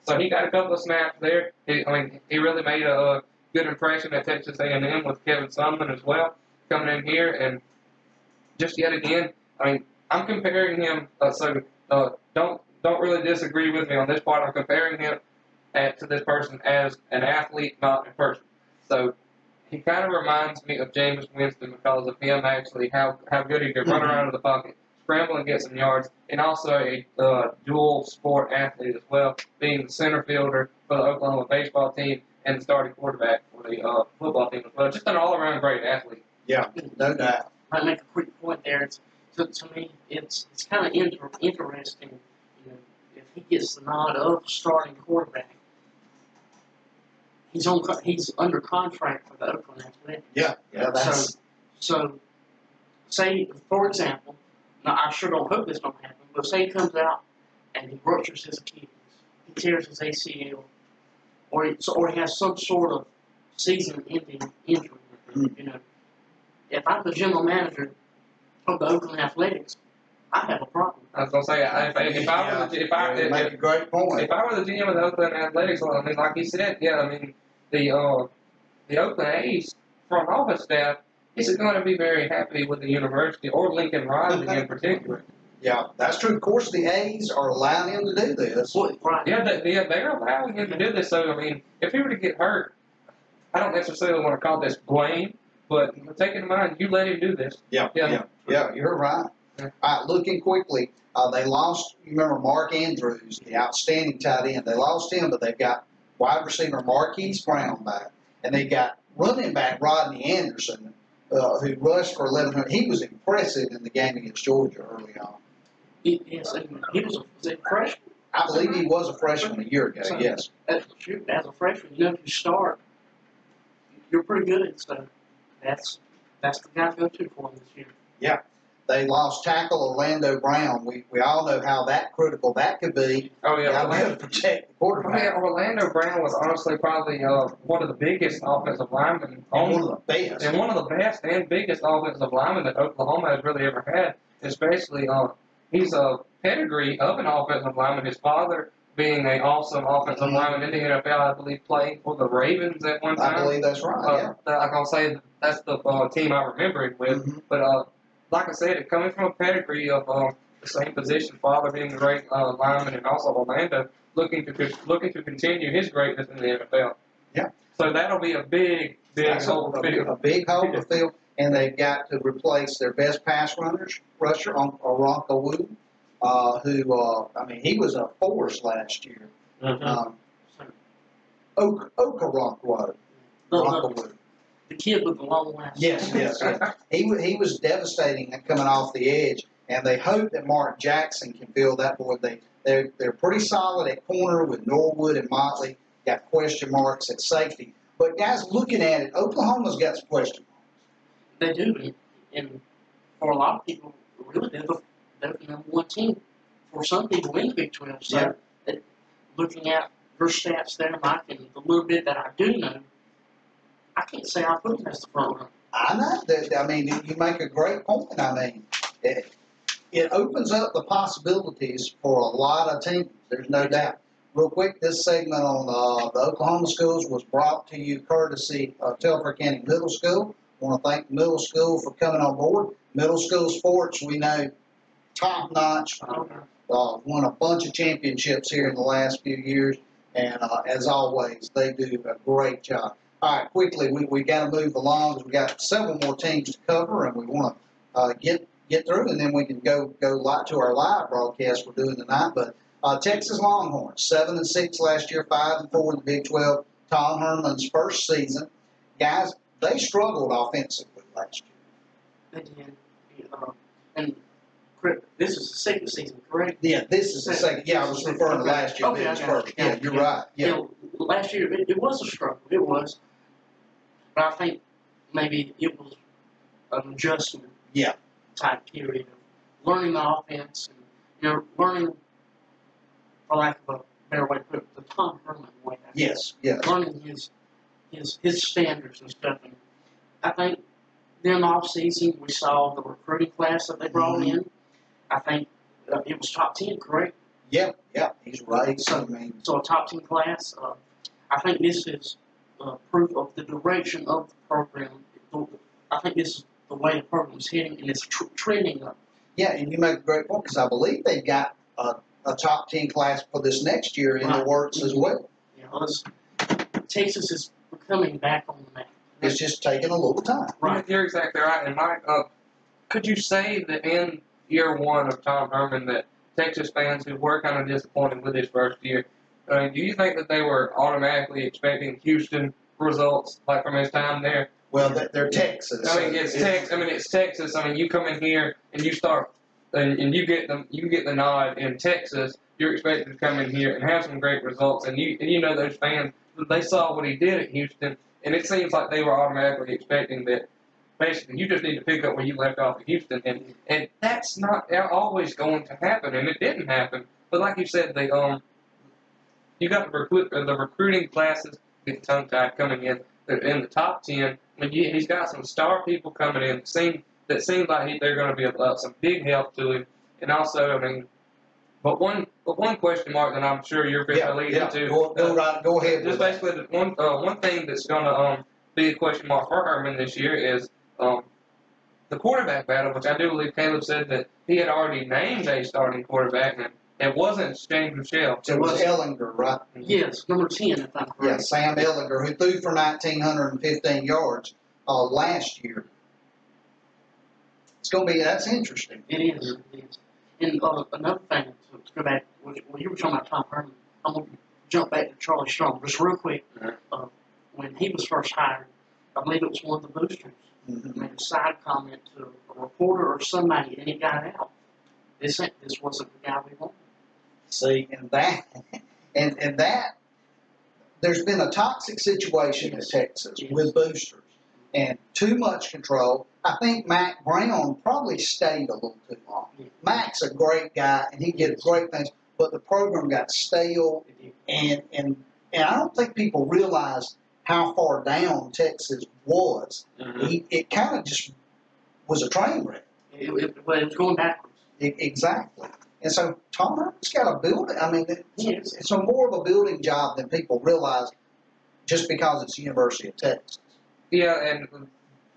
so he got a couple of snaps there. He, I mean, he really made a, uh good impression at Texas A&M with Kevin Sumlin as well coming in here and just yet again. I mean, I'm comparing him. Uh, so uh, don't don't really disagree with me on this part. I'm comparing him at, to this person as an athlete, not a person. So he kind of reminds me of Jameis Winston because of him actually how how good he can run Mhm. around in the pocket, scramble and get some yards, and also a uh, dual sport athlete as well, being the center fielder for the Oklahoma baseball team and the starting quarterback for the uh, football team as well. Just an all around great athlete. Yeah, no doubt. might make a quick point there. It's, to, to me, it's it's kind of inter- interesting. You know, if he gets the nod of starting quarterback, he's on he's under contract for the Oakland Athletics. Yeah, yeah, that's, So, say for example, now I sure don't hope this don't happen, but say he comes out and he ruptures his Achilles, he tears his ACL, or he, or he has some sort of season-ending injury. Mhm. You know, if I'm the general manager of the Oakland Athletics, I have a problem. I was gonna say I- if, if I were the, if I you if, great point. If I were the GM of the Oakland Athletics, well, I mean, like he said, yeah, I mean, the uh, the Oakland A's front office staff isn't going to be very happy with the university or Lincoln Riley in particular. Yeah, that's true. Of course, the A's are allowing him to do this. Well, right. Yeah, they, they, they're allowing him to do this. So, I mean, if he were to get hurt, I don't necessarily want to call this blame, but take it in mind, you let him do this. Yeah, Yeah. yeah, yeah, you're right. All right, looking quickly, uh, they lost, you remember Mark Andrews, the outstanding tight end. They lost him, but they've got wide receiver Marquise Brown back. And they got running back Rodney Anderson, uh, who rushed for 1,100. He was impressive in the game against Georgia early on. He, yes, he was a, was a freshman. I believe he was a freshman a year ago, yes. As, shoot, as a freshman, you know, if you start, you're pretty good at stuff. That's that's the guy to go to for him this year. They lost tackle Orlando Brown. We, we all know how that critical that could be. Oh, yeah. Yeah, Orlando, to protect the I mean, Orlando Brown was honestly probably uh, one of the biggest offensive linemen And on one of the best. And one of the best and biggest offensive linemen that Oklahoma has really ever had, especially uh, he's a pedigree of an offensive lineman. His father being an awesome offensive Mhm. lineman in the NFL, I believe, playing for the Ravens at one time. I believe that's right, yeah. Uh, like I'll say, that's the uh, team I remember him with. Mhm. But uh, like I said, coming from a pedigree of uh, the same position, father being a great uh, lineman, and also Orlando looking to looking to continue his greatness in the NFL. Yeah. So that'll be a big, big That's hole to a, fill. a big hole to fill, and they've got to replace their best pass runners, rusher, on Aronka Wu, uh, who, uh, I mean, he was a force last year. Um, So, Oak, Okaronka the, Wu. The, kid with the long last. Yes, yes, yes. He, he was devastating coming off the edge, and they hope that Mark Jackson can fill that void. They, they're, they're pretty solid at corner with Norwood and Motley. Got question marks at safety. But guys, looking at it, Oklahoma's got some question marks. They do, and, for a lot of people, really, they're the, they're the number one team. For some people in the Big 12. So, Yeah. looking at your stats there, Mike, and the little bit that I do know, I can't say I put them as the front runner. I know that. I mean, you make a great point. I mean, it, it opens up the possibilities for a lot of teams. There's no doubt. Real quick, this segment on uh, the Oklahoma schools was brought to you courtesy of Telfair County Middle School. I want to thank middle school for coming on board. Middle school sports, we know, top notch. Uh, won a bunch of championships here in the last few years, and uh, as always, they do a great job. All right, quickly, we, we got to move along 'cause we got several more teams to cover, and we want to uh, get get through, and then we can go go live to our live broadcast we're doing tonight. But uh, Texas Longhorns, seven and six last year, five and four in the Big Twelve. Tom Herman's first season, guys, they struggled offensively last year. They did. Um, and this is the second season, correct? Yeah, this is the second. Yeah, I was referring to last year. Okay, being I got first. you. Yeah, you're right. Yeah. Last year it, it was a struggle. It was, but I think maybe it was an adjustment. Yeah. Type period of learning the offense and you know learning, for lack of a better way to put it, the Tom Herman way. I guess. Yes, yes. Learning his his his standards and stuff. And I think then off season we saw the recruiting class that they brought Mhm. in. I think uh, it was top ten, correct? Yep, yep, he's I mean, So a top ten class. Uh, I think this is uh, proof of the direction of the program. I think this is the way the program is heading, and it's tr- trending up. yeah, and you make a great point, because I believe they've got a, a top ten class for this next year in the works as well. You know, Texas is coming back on the map. It's just taking a little time. Right. You're exactly right. And Mike, uh, could you say that in year one of Tom Herman that Texas fans who were kind of disappointed with his first year, uh, do you think that they were automatically expecting Houston results like from his time there? Well, they- they're Texas. I mean, it's so Tex. I mean, it's Texas. I mean, you come in here and you start, and, and you get them. You get the nod in Texas. You're expected to come in here and have some great results, and you and you know those fans. They saw what he did at Houston, and it seems like they were automatically expecting that. Basically, you just need to pick up where you left off at Houston, and and that's not always going to happen, and it didn't happen. But like you said, they um, you got the recruit uh, the recruiting classes get tongue tied coming in. They're in the top ten. I mean, he's got some star people coming in. That seem that seem like he, they're going to be of uh, some big help to him. And also, I mean, but one but one question mark that I'm sure you're going Yeah, to lead yeah, into. go, go uh, right, go ahead just with that. basically one uh, one thing that's going to um, be a question mark for Herman this year is um, the quarterback battle, which I do believe Caleb said that he had already named a starting quarterback, and it wasn't Shane Buechele. It was Ehlinger, right? Yes, number ten, if I'm Yeah. Sam Ehlinger, who threw for nineteen hundred and fifteen yards, uh, last year. It's gonna be, that's interesting. It is. It is. And uh, another thing, to, to go back, when when you were talking about Tom Herman, I'm going to jump back to Charlie Strong just real quick. Uh, when he was first hired, I believe it was one of the boosters Mhm. made a side comment to a reporter or somebody, and he got out. This this wasn't the guy we wanted. See, and that, and, and that, there's been a toxic situation in Texas with boosters and too much control. I think Mack Brown probably stayed a little too long. Yeah. Mack's a great guy and he did great things, but the program got stale and and and I don't think people realize how far down Texas was. Mhm. He, it kind of just was a train wreck. It, it, it was going backwards. E- exactly. And so Tom Herman's got to build it. I mean, it's, Yes. it's a more of a building job than people realize, just because it's University of Texas. Yeah, and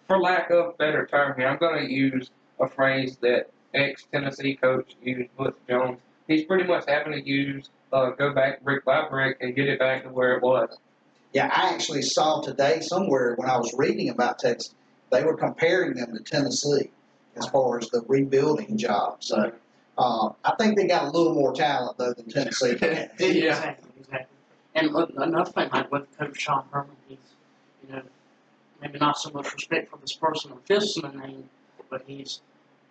for lack of better term here, I'm going to use a phrase that ex Tennessee coach used, Butch Jones. He's pretty much having to use uh, go back brick by brick and get it back to where it was. Yeah, I actually saw today somewhere when I was reading about Texas, they were comparing them to Tennessee as far as the rebuilding job. So uh, I think they got a little more talent though than Tennessee. Yeah. Exactly, exactly. And another thing, like with Coach Sean Herman, he's, you know, maybe not so much respect for this person or Fistman name, but he's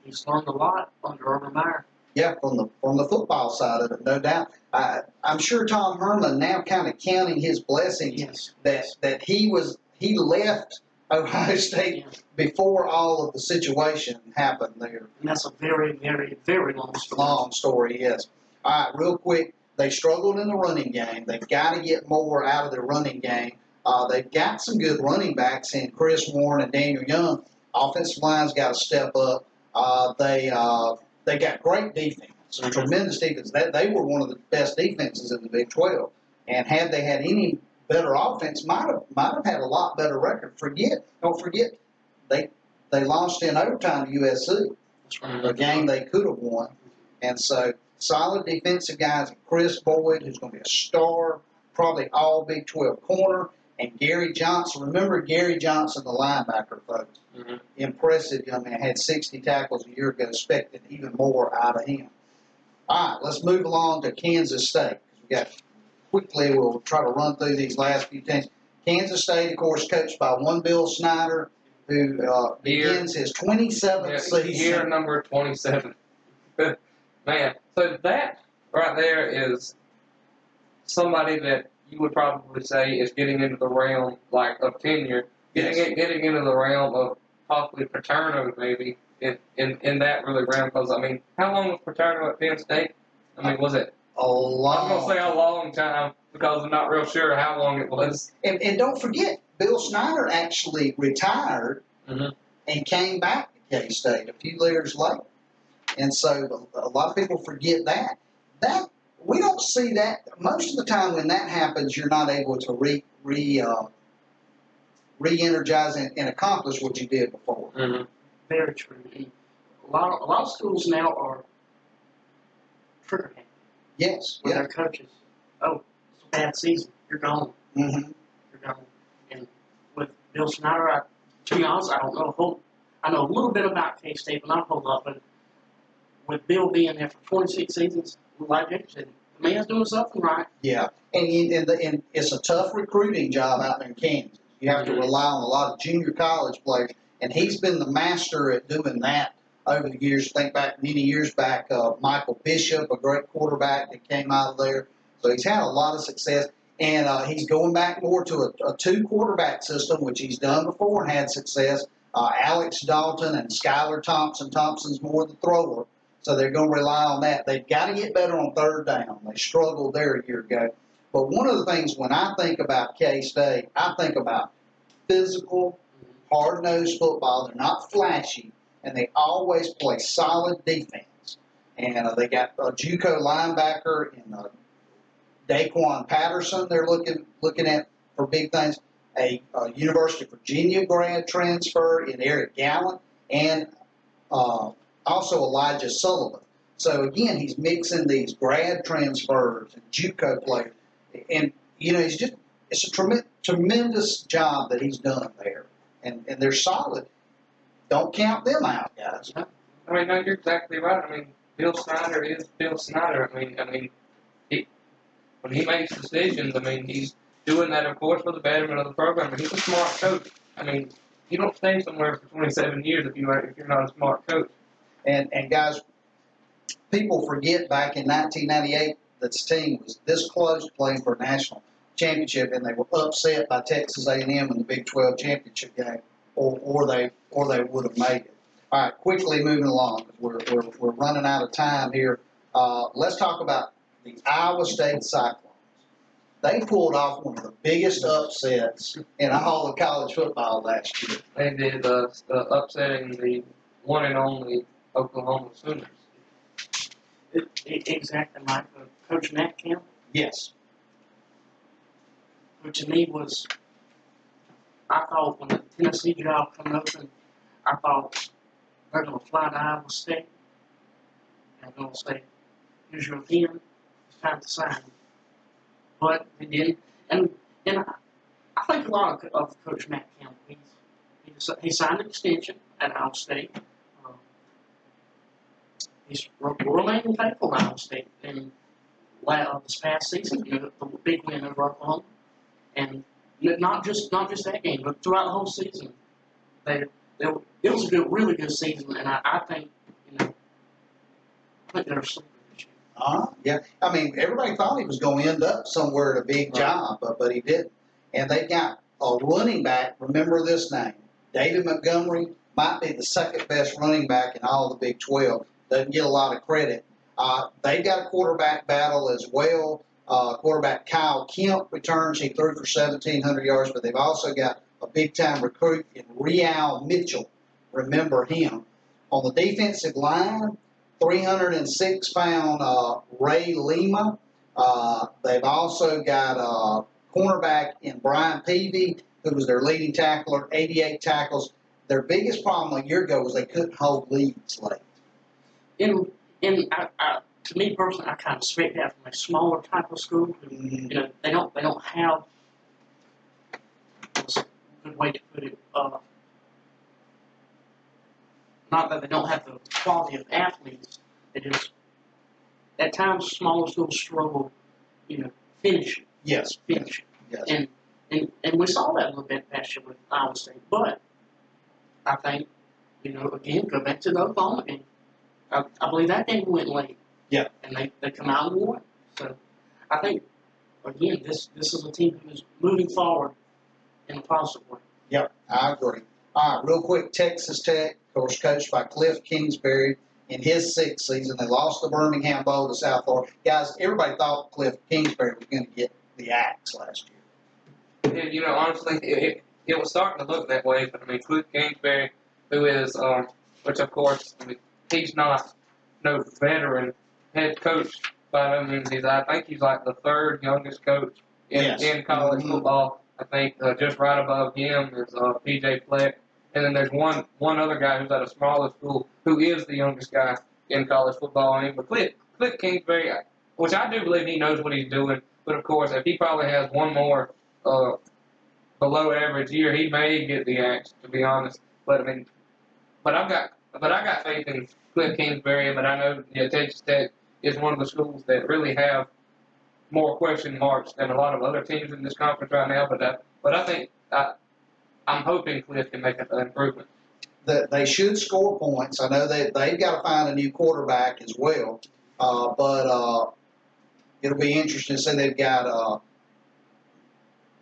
he's learned a lot under Urban Meyer. Yeah, from the from the football side of it, no doubt. I, I'm sure Tom Herman now kind of counting his blessings Yes. that that he was he left Ohio State Yeah. before all of the situation happened there. And that's a very, very, very long story. Long story, yes. All right, real quick. They struggled in the running game. They've got to get more out of their running game. Uh, they've got some good running backs in Chris Warren and Daniel Young. Offensive line's got to step up. Uh, they uh, they got great defense, some tremendous defense. They, they were one of the best defenses in the Big 12. And had they had any better offense, might have might have had a lot better record. Forget, don't forget, they they lost in overtime to USC That's a game they could have won. And so, solid defensive guys. Kris Boyd, who's going to be a star, probably all Big 12 corner, and Gary Johnson. Remember Gary Johnson, the linebacker, folks. Mhm. Impressive young man. Had 60 tackles a year ago. Expected even more out of him. All right, let's move along to Kansas State. We got quickly. We'll try to run through these last few teams. Kansas State, of course, coached by one Bill Snyder, who uh, begins his 27th Yeah, season. year number 27. Man, so that right there is somebody that you would probably say is getting into the realm like of tenure, getting Yes. getting into the realm of possibly Paterno maybe in, in, in that really realm. Because I mean, how long was Paterno at Penn State? I mean, was it a I'm long. gonna say a long time because I'm not real sure how long it was. And, and don't forget, Bill Snyder actually retired Mhm. and came back to K State a few years later. And so a lot of people forget that. That we don't see that most of the time when that happens. You're not able to re re uh, re-energize and, and accomplish what you did before. Mm-hmm. Very true. A lot of a lot of schools now are trigger happy Yes. with Yeah. their coaches. Oh, it's a bad season. You're gone. hmm You're gone. And with Bill Snyder, I, to be honest, I don't know whole. I know a little bit about K State, but not a whole lot. But with Bill being there for 26 seasons, like Jake said, the man's doing something right. Yeah, and, and, the, and it's a tough recruiting job out there in Kansas. You have to rely on a lot of junior college players, and he's been the master at doing that over the years. Think back many years back, uh, Michael Bishop, a great quarterback that came out of there. So he's had a lot of success, and uh, he's going back more to a, a two quarterback system, which he's done before and had success. Uh, Alex Delton and Skylar Thompson. Thompson's more the thrower. So they're going to rely on that. They've got to get better on third down. They struggled there a year ago. But one of the things when I think about K State, I think about physical, hard nosed football. They're not flashy, and they always play solid defense. And uh, they got a JUCO linebacker in uh, Daquan Patterson. They're looking looking at for big things. A, uh University of Virginia grad transfer in Eric Gallant, and uh, also Elijah Sullivan. So again, he's mixing these grad transfers and JUCO players, and you know he's just it's a trem- tremendous job that he's done there, and and they're solid. Don't count them out, guys. I mean, no, you're exactly right. I mean, Bill Snyder is Bill Snyder. I mean, I mean, he, when he makes decisions, I mean, he's doing that, of course, for the betterment of the program. And he's a smart coach. I mean, you don't stay somewhere for 27 years if you are, if you're not a smart coach. And and guys, people forget back in 1998 that this team was this close to playing for a national championship, and they were upset by Texas A&M in the Big 12 championship game, or or they or they would have made it. All right, quickly moving along, 'cause we're we're we're running out of time here. Uh, let's talk about the Iowa State Cyclones. They pulled off one of the biggest upsets in all of college football last year. They did uh, uh, upsetting the one and only Oklahoma Sooners. It, it, exactly, Mike. Uh, Coach Matt Campbell, Yes. who to me was, I thought when the Tennessee job come open, I thought they're going to fly to Iowa State. And going to say, here's your pen, it's time to sign. But they didn't. And, and I, I think a lot of, of Coach Matt Campbell, he's, he's, he signed an extension at Iowa State. Uh, he's remaining faithful to Iowa State. And la- this past season, you know, the big win over Oklahoma, and not just not just that game, but throughout the whole season, they, they it was a good, really good season, and I, I think you know, I think they're sleeping this year. Uh, yeah, I mean, everybody thought he was going to end up somewhere at a big Right. job, but, but he didn't. And they got a running back. Remember this name, David Montgomery, might be the second best running back in all the Big 12. Doesn't get a lot of credit. Uh, they got a quarterback battle as well. Uh, quarterback Kyle Kemp returns. He threw for 1,700 yards, but they've also got a big time recruit in Real Mitchell. Remember him. On the defensive line, 306 pound uh, Ray Lima. Uh, they've also got a cornerback in Brian Peavy, who was their leading tackler, 88 tackles. Their biggest problem a year ago was they couldn't hold leads late. And and I, I, to me personally, I kind of expect that from a smaller type of school. Who, Mhm. you know, they don't they don't have a good way to put it. Uh, not that they don't have the quality of athletes. It is at times smaller schools struggle, you know, finishing, Yes, finishing. yes. And and and we saw that a little bit last year with Iowa State. But I think, you know, again, go back to the Oklahoma game. I, I believe that game went late. Yeah. And they, they come out and won. So I think again, this this is a team who is moving forward in a positive way. Yep, I agree. All right, real quick, Texas Tech, of course, coached by Cliff Kingsbury. in his sixth season. They lost the Birmingham Bowl to South Florida. Guys, everybody thought Cliff Kingsbury was going to get the axe last year. And, you know, honestly, it, it, it was starting to look that way. But I mean, Cliff Kingsbury, who is, um, which of course, I mean, he's not no veteran head coach by no means. He's, I think he's like the third youngest coach in, Yes. in college Mhm. football. I think uh, just right above him is uh, PJ Fleck, and then there's one one other guy who's at a smaller school who is the youngest guy in college football. Mean, but Cliff, Cliff Kingsbury, which I do believe he knows what he's doing. But of course, if he probably has one more uh, below average year, he may get the axe. To be honest, but I mean, but I've got but I got faith in Cliff Kingsbury. But I know yeah, Texas Tech is one of the schools that really have more question marks than a lot of other teams in this conference right now. But I, but I think I, I'm hoping Cliff can make an improvement. that they should score points. I know that they've got to find a new quarterback as well. Uh, but uh, it'll be interesting to see they've got uh,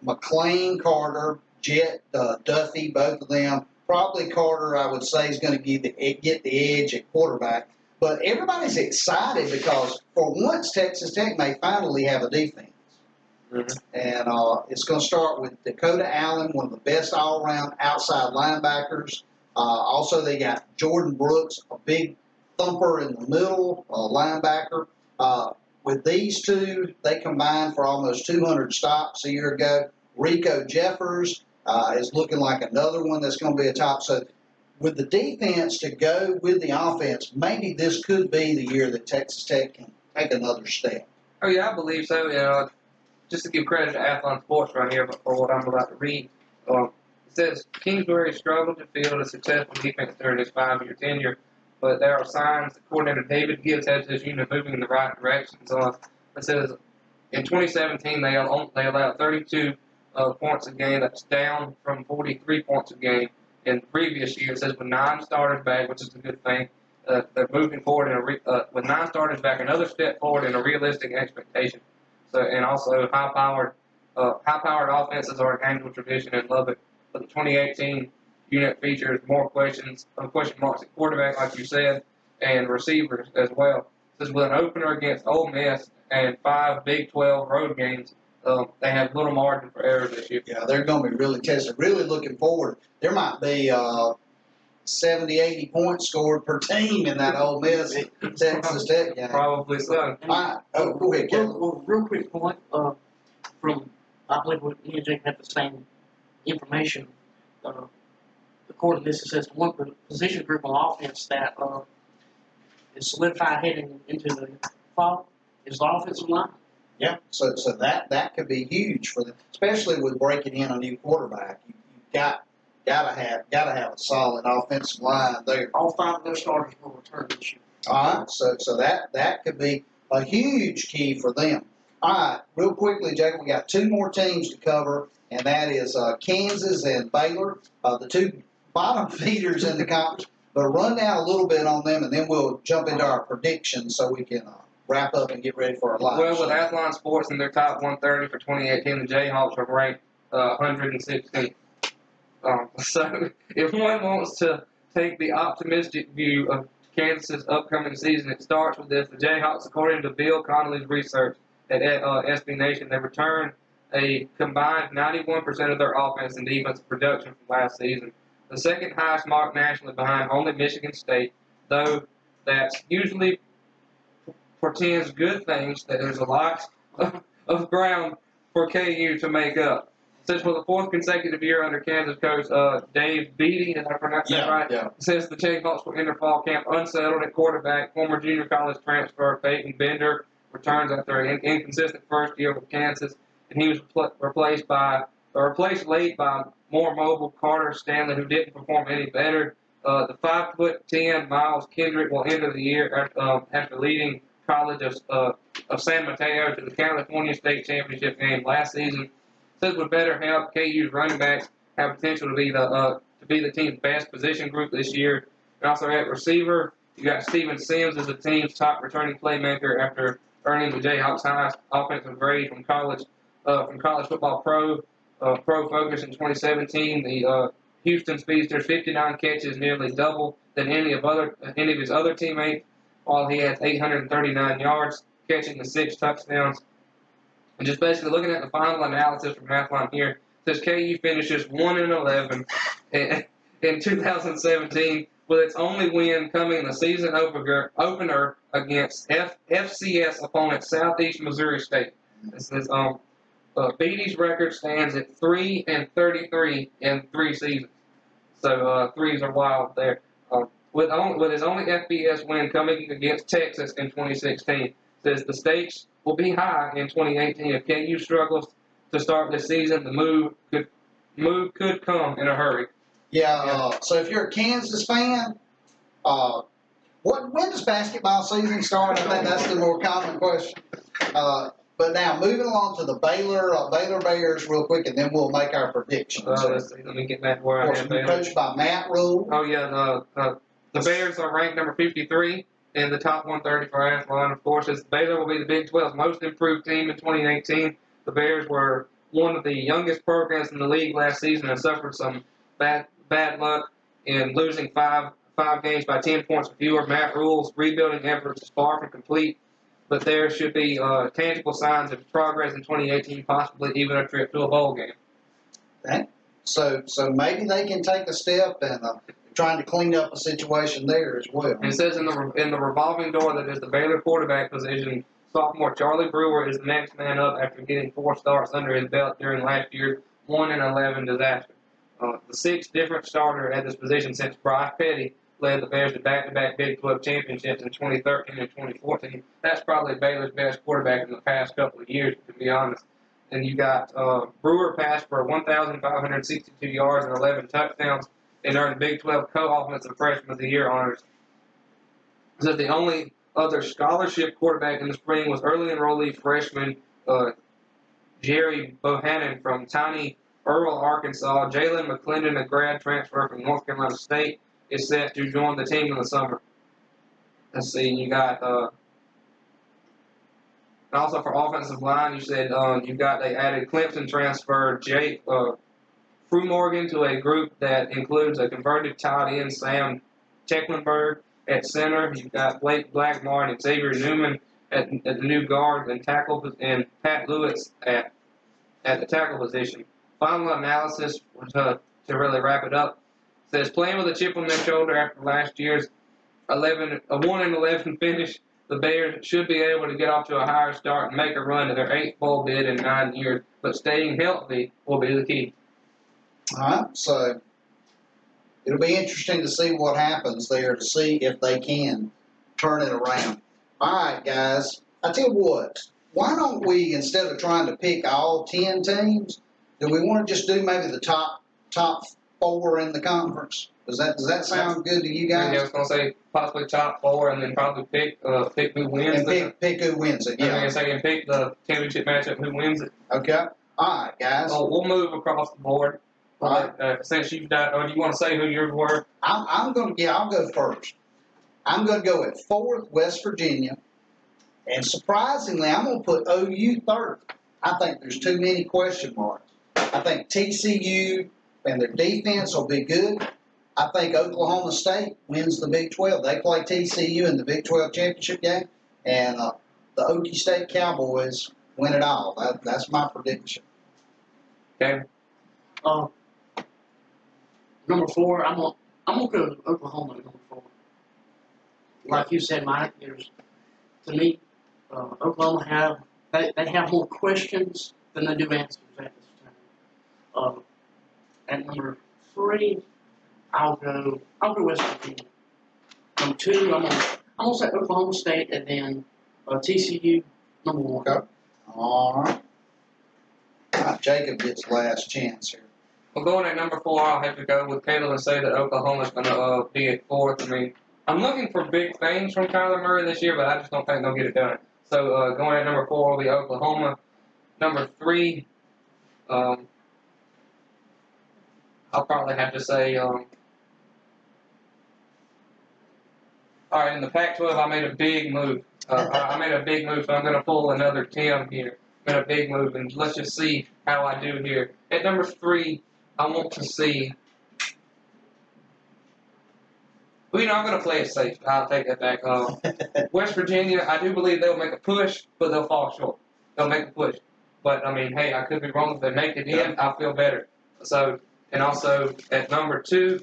McLane, Carter, Jett, uh, Duffy, both of them. Probably Carter, I would say, is going to get the edge at quarterback. But everybody's excited because for once Texas Tech may finally have a defense. Mhm. And uh, it's going to start with Dakota Allen, one of the best all around outside linebackers. Uh, also, they got Jordan Brooks, a big thumper in the middle, a linebacker. Uh, with these two, they combined for almost 200 stops a year ago. Rico Jeffers uh, is looking like another one that's going to be a top. So, with the defense to go with the offense, maybe this could be the year that Texas Tech can take another step. Oh yeah, I believe so. You know, just to give credit to Athlon Sports right here for what I'm about to read. Um, it says Kingsbury struggled to field a successful defense during his five-year tenure, but there are signs that coordinator David Gibbs has his unit moving in the right direction. So uh, it says in 2017 they al- they allowed 32 uh, points a game. That's down from 43 points a game in previous years. It says with nine starters back, which is a good thing. Uh, they're moving forward in a re- uh, with nine starters back, another step forward in a realistic expectation. So and also high-powered, uh, high-powered offenses are an annual tradition in Lubbock. But the 2018 unit features more questions, uh, question marks at quarterback, like you said, and receivers as well. This is with an opener against Ole Miss and five Big 12 road games. Um, they have little margin for error this year. Yeah, they're going to be really tested. Really looking forward. There might be uh, 70, 80 points scored per team in that Ole Miss Texas Tech game. Probably so. All right. Oh, go ahead, Kevin. Real, well, real quick point, uh, from, I believe we, me and Jake have the same information. Uh, according to this, it says one position group on offense that, uh, is solidified heading into the fall is the offensive line. Yeah. So, so that that could be huge for them, especially with breaking in a new quarterback. You, you've got gotta have gotta have a solid offensive line there. All five of their starters will return this year. All right, so so that that could be a huge key for them. All right, real quickly, Jake, we got two more teams to cover, and that is uh, Kansas and Baylor, uh, the two bottom feeders in the conference. But run down a little bit on them, and then we'll jump into our predictions so we can uh, wrap up and get ready for. Well, with. Athlon Sports in their top 130 for 2018, the Jayhawks are ranked uh, 116. Um, so, if one wants to take the optimistic view of Kansas's upcoming season, it starts with this: the Jayhawks, according to Bill Connelly's research at uh, SB Nation, they returned a combined 91% of their offense and defensive production from last season, the second highest mark nationally behind only Michigan State. Though that's usually portends good things that there's a lot of, of ground for KU to make up. Since for the fourth consecutive year under Kansas coach uh, Dave Beaty, did I pronounce that right? yeah. Since the Jayhawks will enter fall camp unsettled at quarterback, former junior college transfer Peyton Bender returns after an inconsistent first year with Kansas, and he was pl- replaced by or replaced late by more mobile Carter Stanley, who didn't perform any better. Uh, the five foot ten Miles Kendrick will enter the year after, um, after leading College of, uh, of San Mateo to the California State Championship game last season. Says with better help, KU's running backs have potential to be the uh, to be the team's best position group this year. And also at receiver, you got Steven Sims as the team's top returning playmaker after earning the Jayhawks' highest offensive grade from college uh, from College Football Pro uh, Pro Focus in 2017. The uh, Houston Speedster's 59 catches, nearly double than any of other any of his other teammates. While he has 839 yards, catching the six touchdowns. And just basically looking at the final analysis from Athlon here, says KU finishes 1 and 11 in, in 2017 with its only win coming in the season opener, against F, FCS opponent Southeast Missouri State. It says um, uh, Beaty's record stands at 3 and 33 in three seasons. So uh, threes are wild there. With, only, with his only FBS win coming against Texas in 2016, says the stakes will be high in 2018 if KU struggles to start this season. The move could move could come in a hurry. Yeah, uh, so if you're a Kansas fan, uh, what when does basketball season start? I think that's the more common question. Uh, but now moving along to the Baylor uh, Baylor Bears real quick, and then we'll make our predictions. Uh, let me get back where I am. coached by Matt Rhule. Oh yeah, the uh, the Bears are ranked number 53 in the top 130 for Athlon. Of course, as Baylor will be the Big 12's most improved team in 2018. The Bears were one of the youngest programs in the league last season and suffered some bad bad luck in losing five five games by 10 points or fewer. Matt Rhule's rebuilding efforts is far from complete, but there should be uh, tangible signs of progress in 2018, possibly even a trip to a bowl game. Okay. So so maybe they can take a step and uh, trying to clean up a situation there as well. It says in the in the revolving door that is the Baylor quarterback position, sophomore Charlie Brewer is the next man up after getting four starts under his belt during last year's one and eleven disaster. Uh, the sixth different starter at this position since Bryce Petty led the Bears to back-to-back Big 12 championships in 2013 and 2014. That's probably Baylor's best quarterback in the past couple of years, to be honest. And you got uh, Brewer passed for 1,562 yards and 11 touchdowns and earned Big 12 Co-Offensive Freshman of the Year honors. So the only other scholarship quarterback in the spring was early enrollee freshman uh, Gerry Bohanon from Tiny Earle, Arkansas. Jalen McClendon, a grad transfer from North Carolina State, is set to join the team in the summer. Let's see, you got uh, also for offensive line, you said uh, you got they added Clemson transfer Jake uh, Fruhmorgen to a group that includes a converted tight end Sam Tecklenburg at center. You've got Blake Blackmore and Xavier Newman at, at the new guard and tackle, and Pat Lewis at at the tackle position. Final analysis to, to really wrap it up says playing with a chip on their shoulder after last year's 11 a one and 11 finish. The Bears should be able to get off to a higher start and make a run to their eighth bowl bid in nine years, but staying healthy will be the key. All right, so it'll be interesting to see what happens there to see if they can turn it around. All right, guys, I tell you what, why don't we instead of trying to pick all ten teams, do we want to just do maybe the top top four in the conference? Does that does that sound good to you Yeah, I was gonna say possibly top four, and then probably pick uh, pick who wins. And pick pick who wins it. Yeah, I mean, Yeah. say and pick the championship matchup. Who wins it? Okay. All right, guys. So we'll move across the board. All right. Uh, since you've got, or do you want to say who yours were? I'm, I'm going to, yeah, I'll go first. I'm going to go at fourth, West Virginia. And surprisingly, I'm going to put OU third. I think there's too many question marks. I think TCU and their defense will be good. I think Oklahoma State wins the Big 12. They play TCU in the Big 12 championship game. And uh, the Okie State Cowboys win it all. That, that's my prediction. Okay. Uh, number four, I'm gonna I'm gonna go to Oklahoma number four. Like you said, Mike, there's to me, uh, Oklahoma have they, they have more questions than they do answers at this time. Uh, at number three, I'll go I'll go West Virginia. Number two, I'm gonna I'm gonna say Oklahoma State, and then uh, TCU number one. Okay. All right, Jacob gets last chance here. Well, going at number four, I'll have to go with Caleb and say that Oklahoma's going to uh, be at fourth. I mean, I'm looking for big things from Kyler Murray this year, but I just don't think they'll get it done. So uh, going at number four will be Oklahoma. Number three, um, I'll probably have to say. Um, all right, in the Pac-12, I made a big move. Uh, I I made a big move, so I'm going to pull another Tim here. Made a big move, and let's just see how I do here. At number three, I want to see. Well, you know, I'm going to play it safe. I'll take that back. Um, West Virginia, I do believe they'll make a push, but they'll fall short. They'll make a push. But, I mean, hey, I could be wrong. If they make it in, I feel better. So, and also at number two,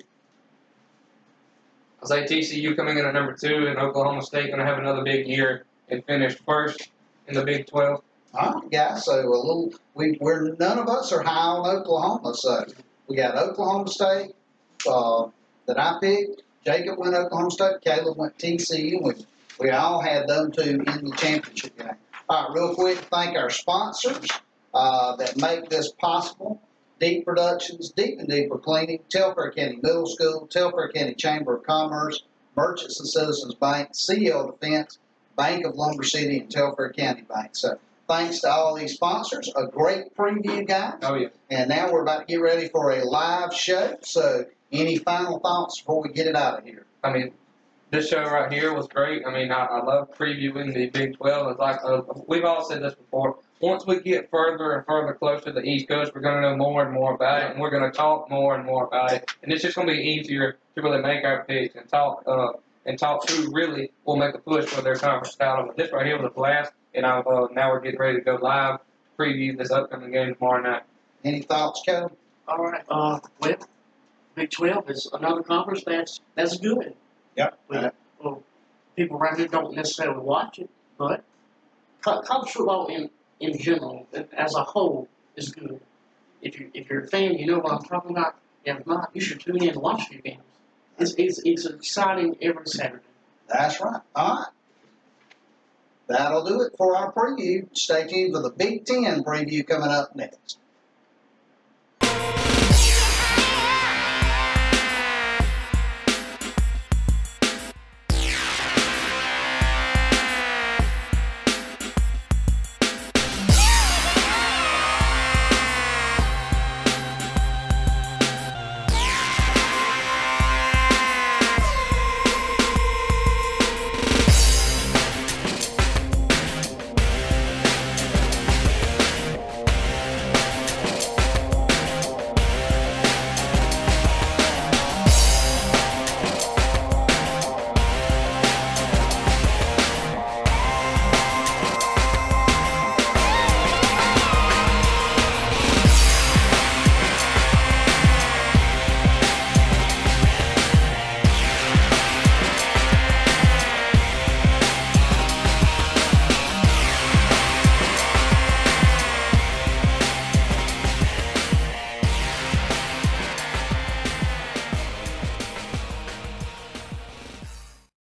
I'll say TCU coming in at number two, and Oklahoma State going to have another big year and finish first in the Big 12. Right, guys. So a little, we we're none of us are high on Oklahoma. So we got Oklahoma State uh, that I picked. Jacob went Oklahoma State. Caleb went TCU. We we all had them two in the championship game. All right, real quick, thank our sponsors uh, that make this possible. Deep Productions, Deep and Deeper Cleaning, Telfair County Middle School, Telfair County Chamber of Commerce, Merchants and Citizens Bank, CL Defense, Bank of Lumber City, and Telfair County Bank. So thanks to all these sponsors. A great preview, guys. Oh, yeah. And now we're about to get ready for a live show. So any final thoughts before we get it out of here? I mean, this show right here was great. I mean, I, I love previewing the Big 12. It's like uh, we've all said this before. Once we get further and further closer to the East Coast, we're going to know more and more about it, and we're going to talk more and more about it. And it's just going to be easier to really make our picks and talk uh, and talk who really will make a push for their conference title. But this right here was a blast, and I, uh, now we're getting ready to go live preview this upcoming game tomorrow night. Any thoughts, Caleb? All right. Uh, well, Big Twelve is another conference that's that's good. Yep. Well, well, people around here don't necessarily watch it, but co- college football in in general, as a whole, is good. If you if you're a fan, you know what I'm talking about. If not, you should tune in and watch the games. It's it's it's exciting every Saturday. That's right. All right. That'll do it for our preview. Stay tuned for the Big Ten preview coming up next.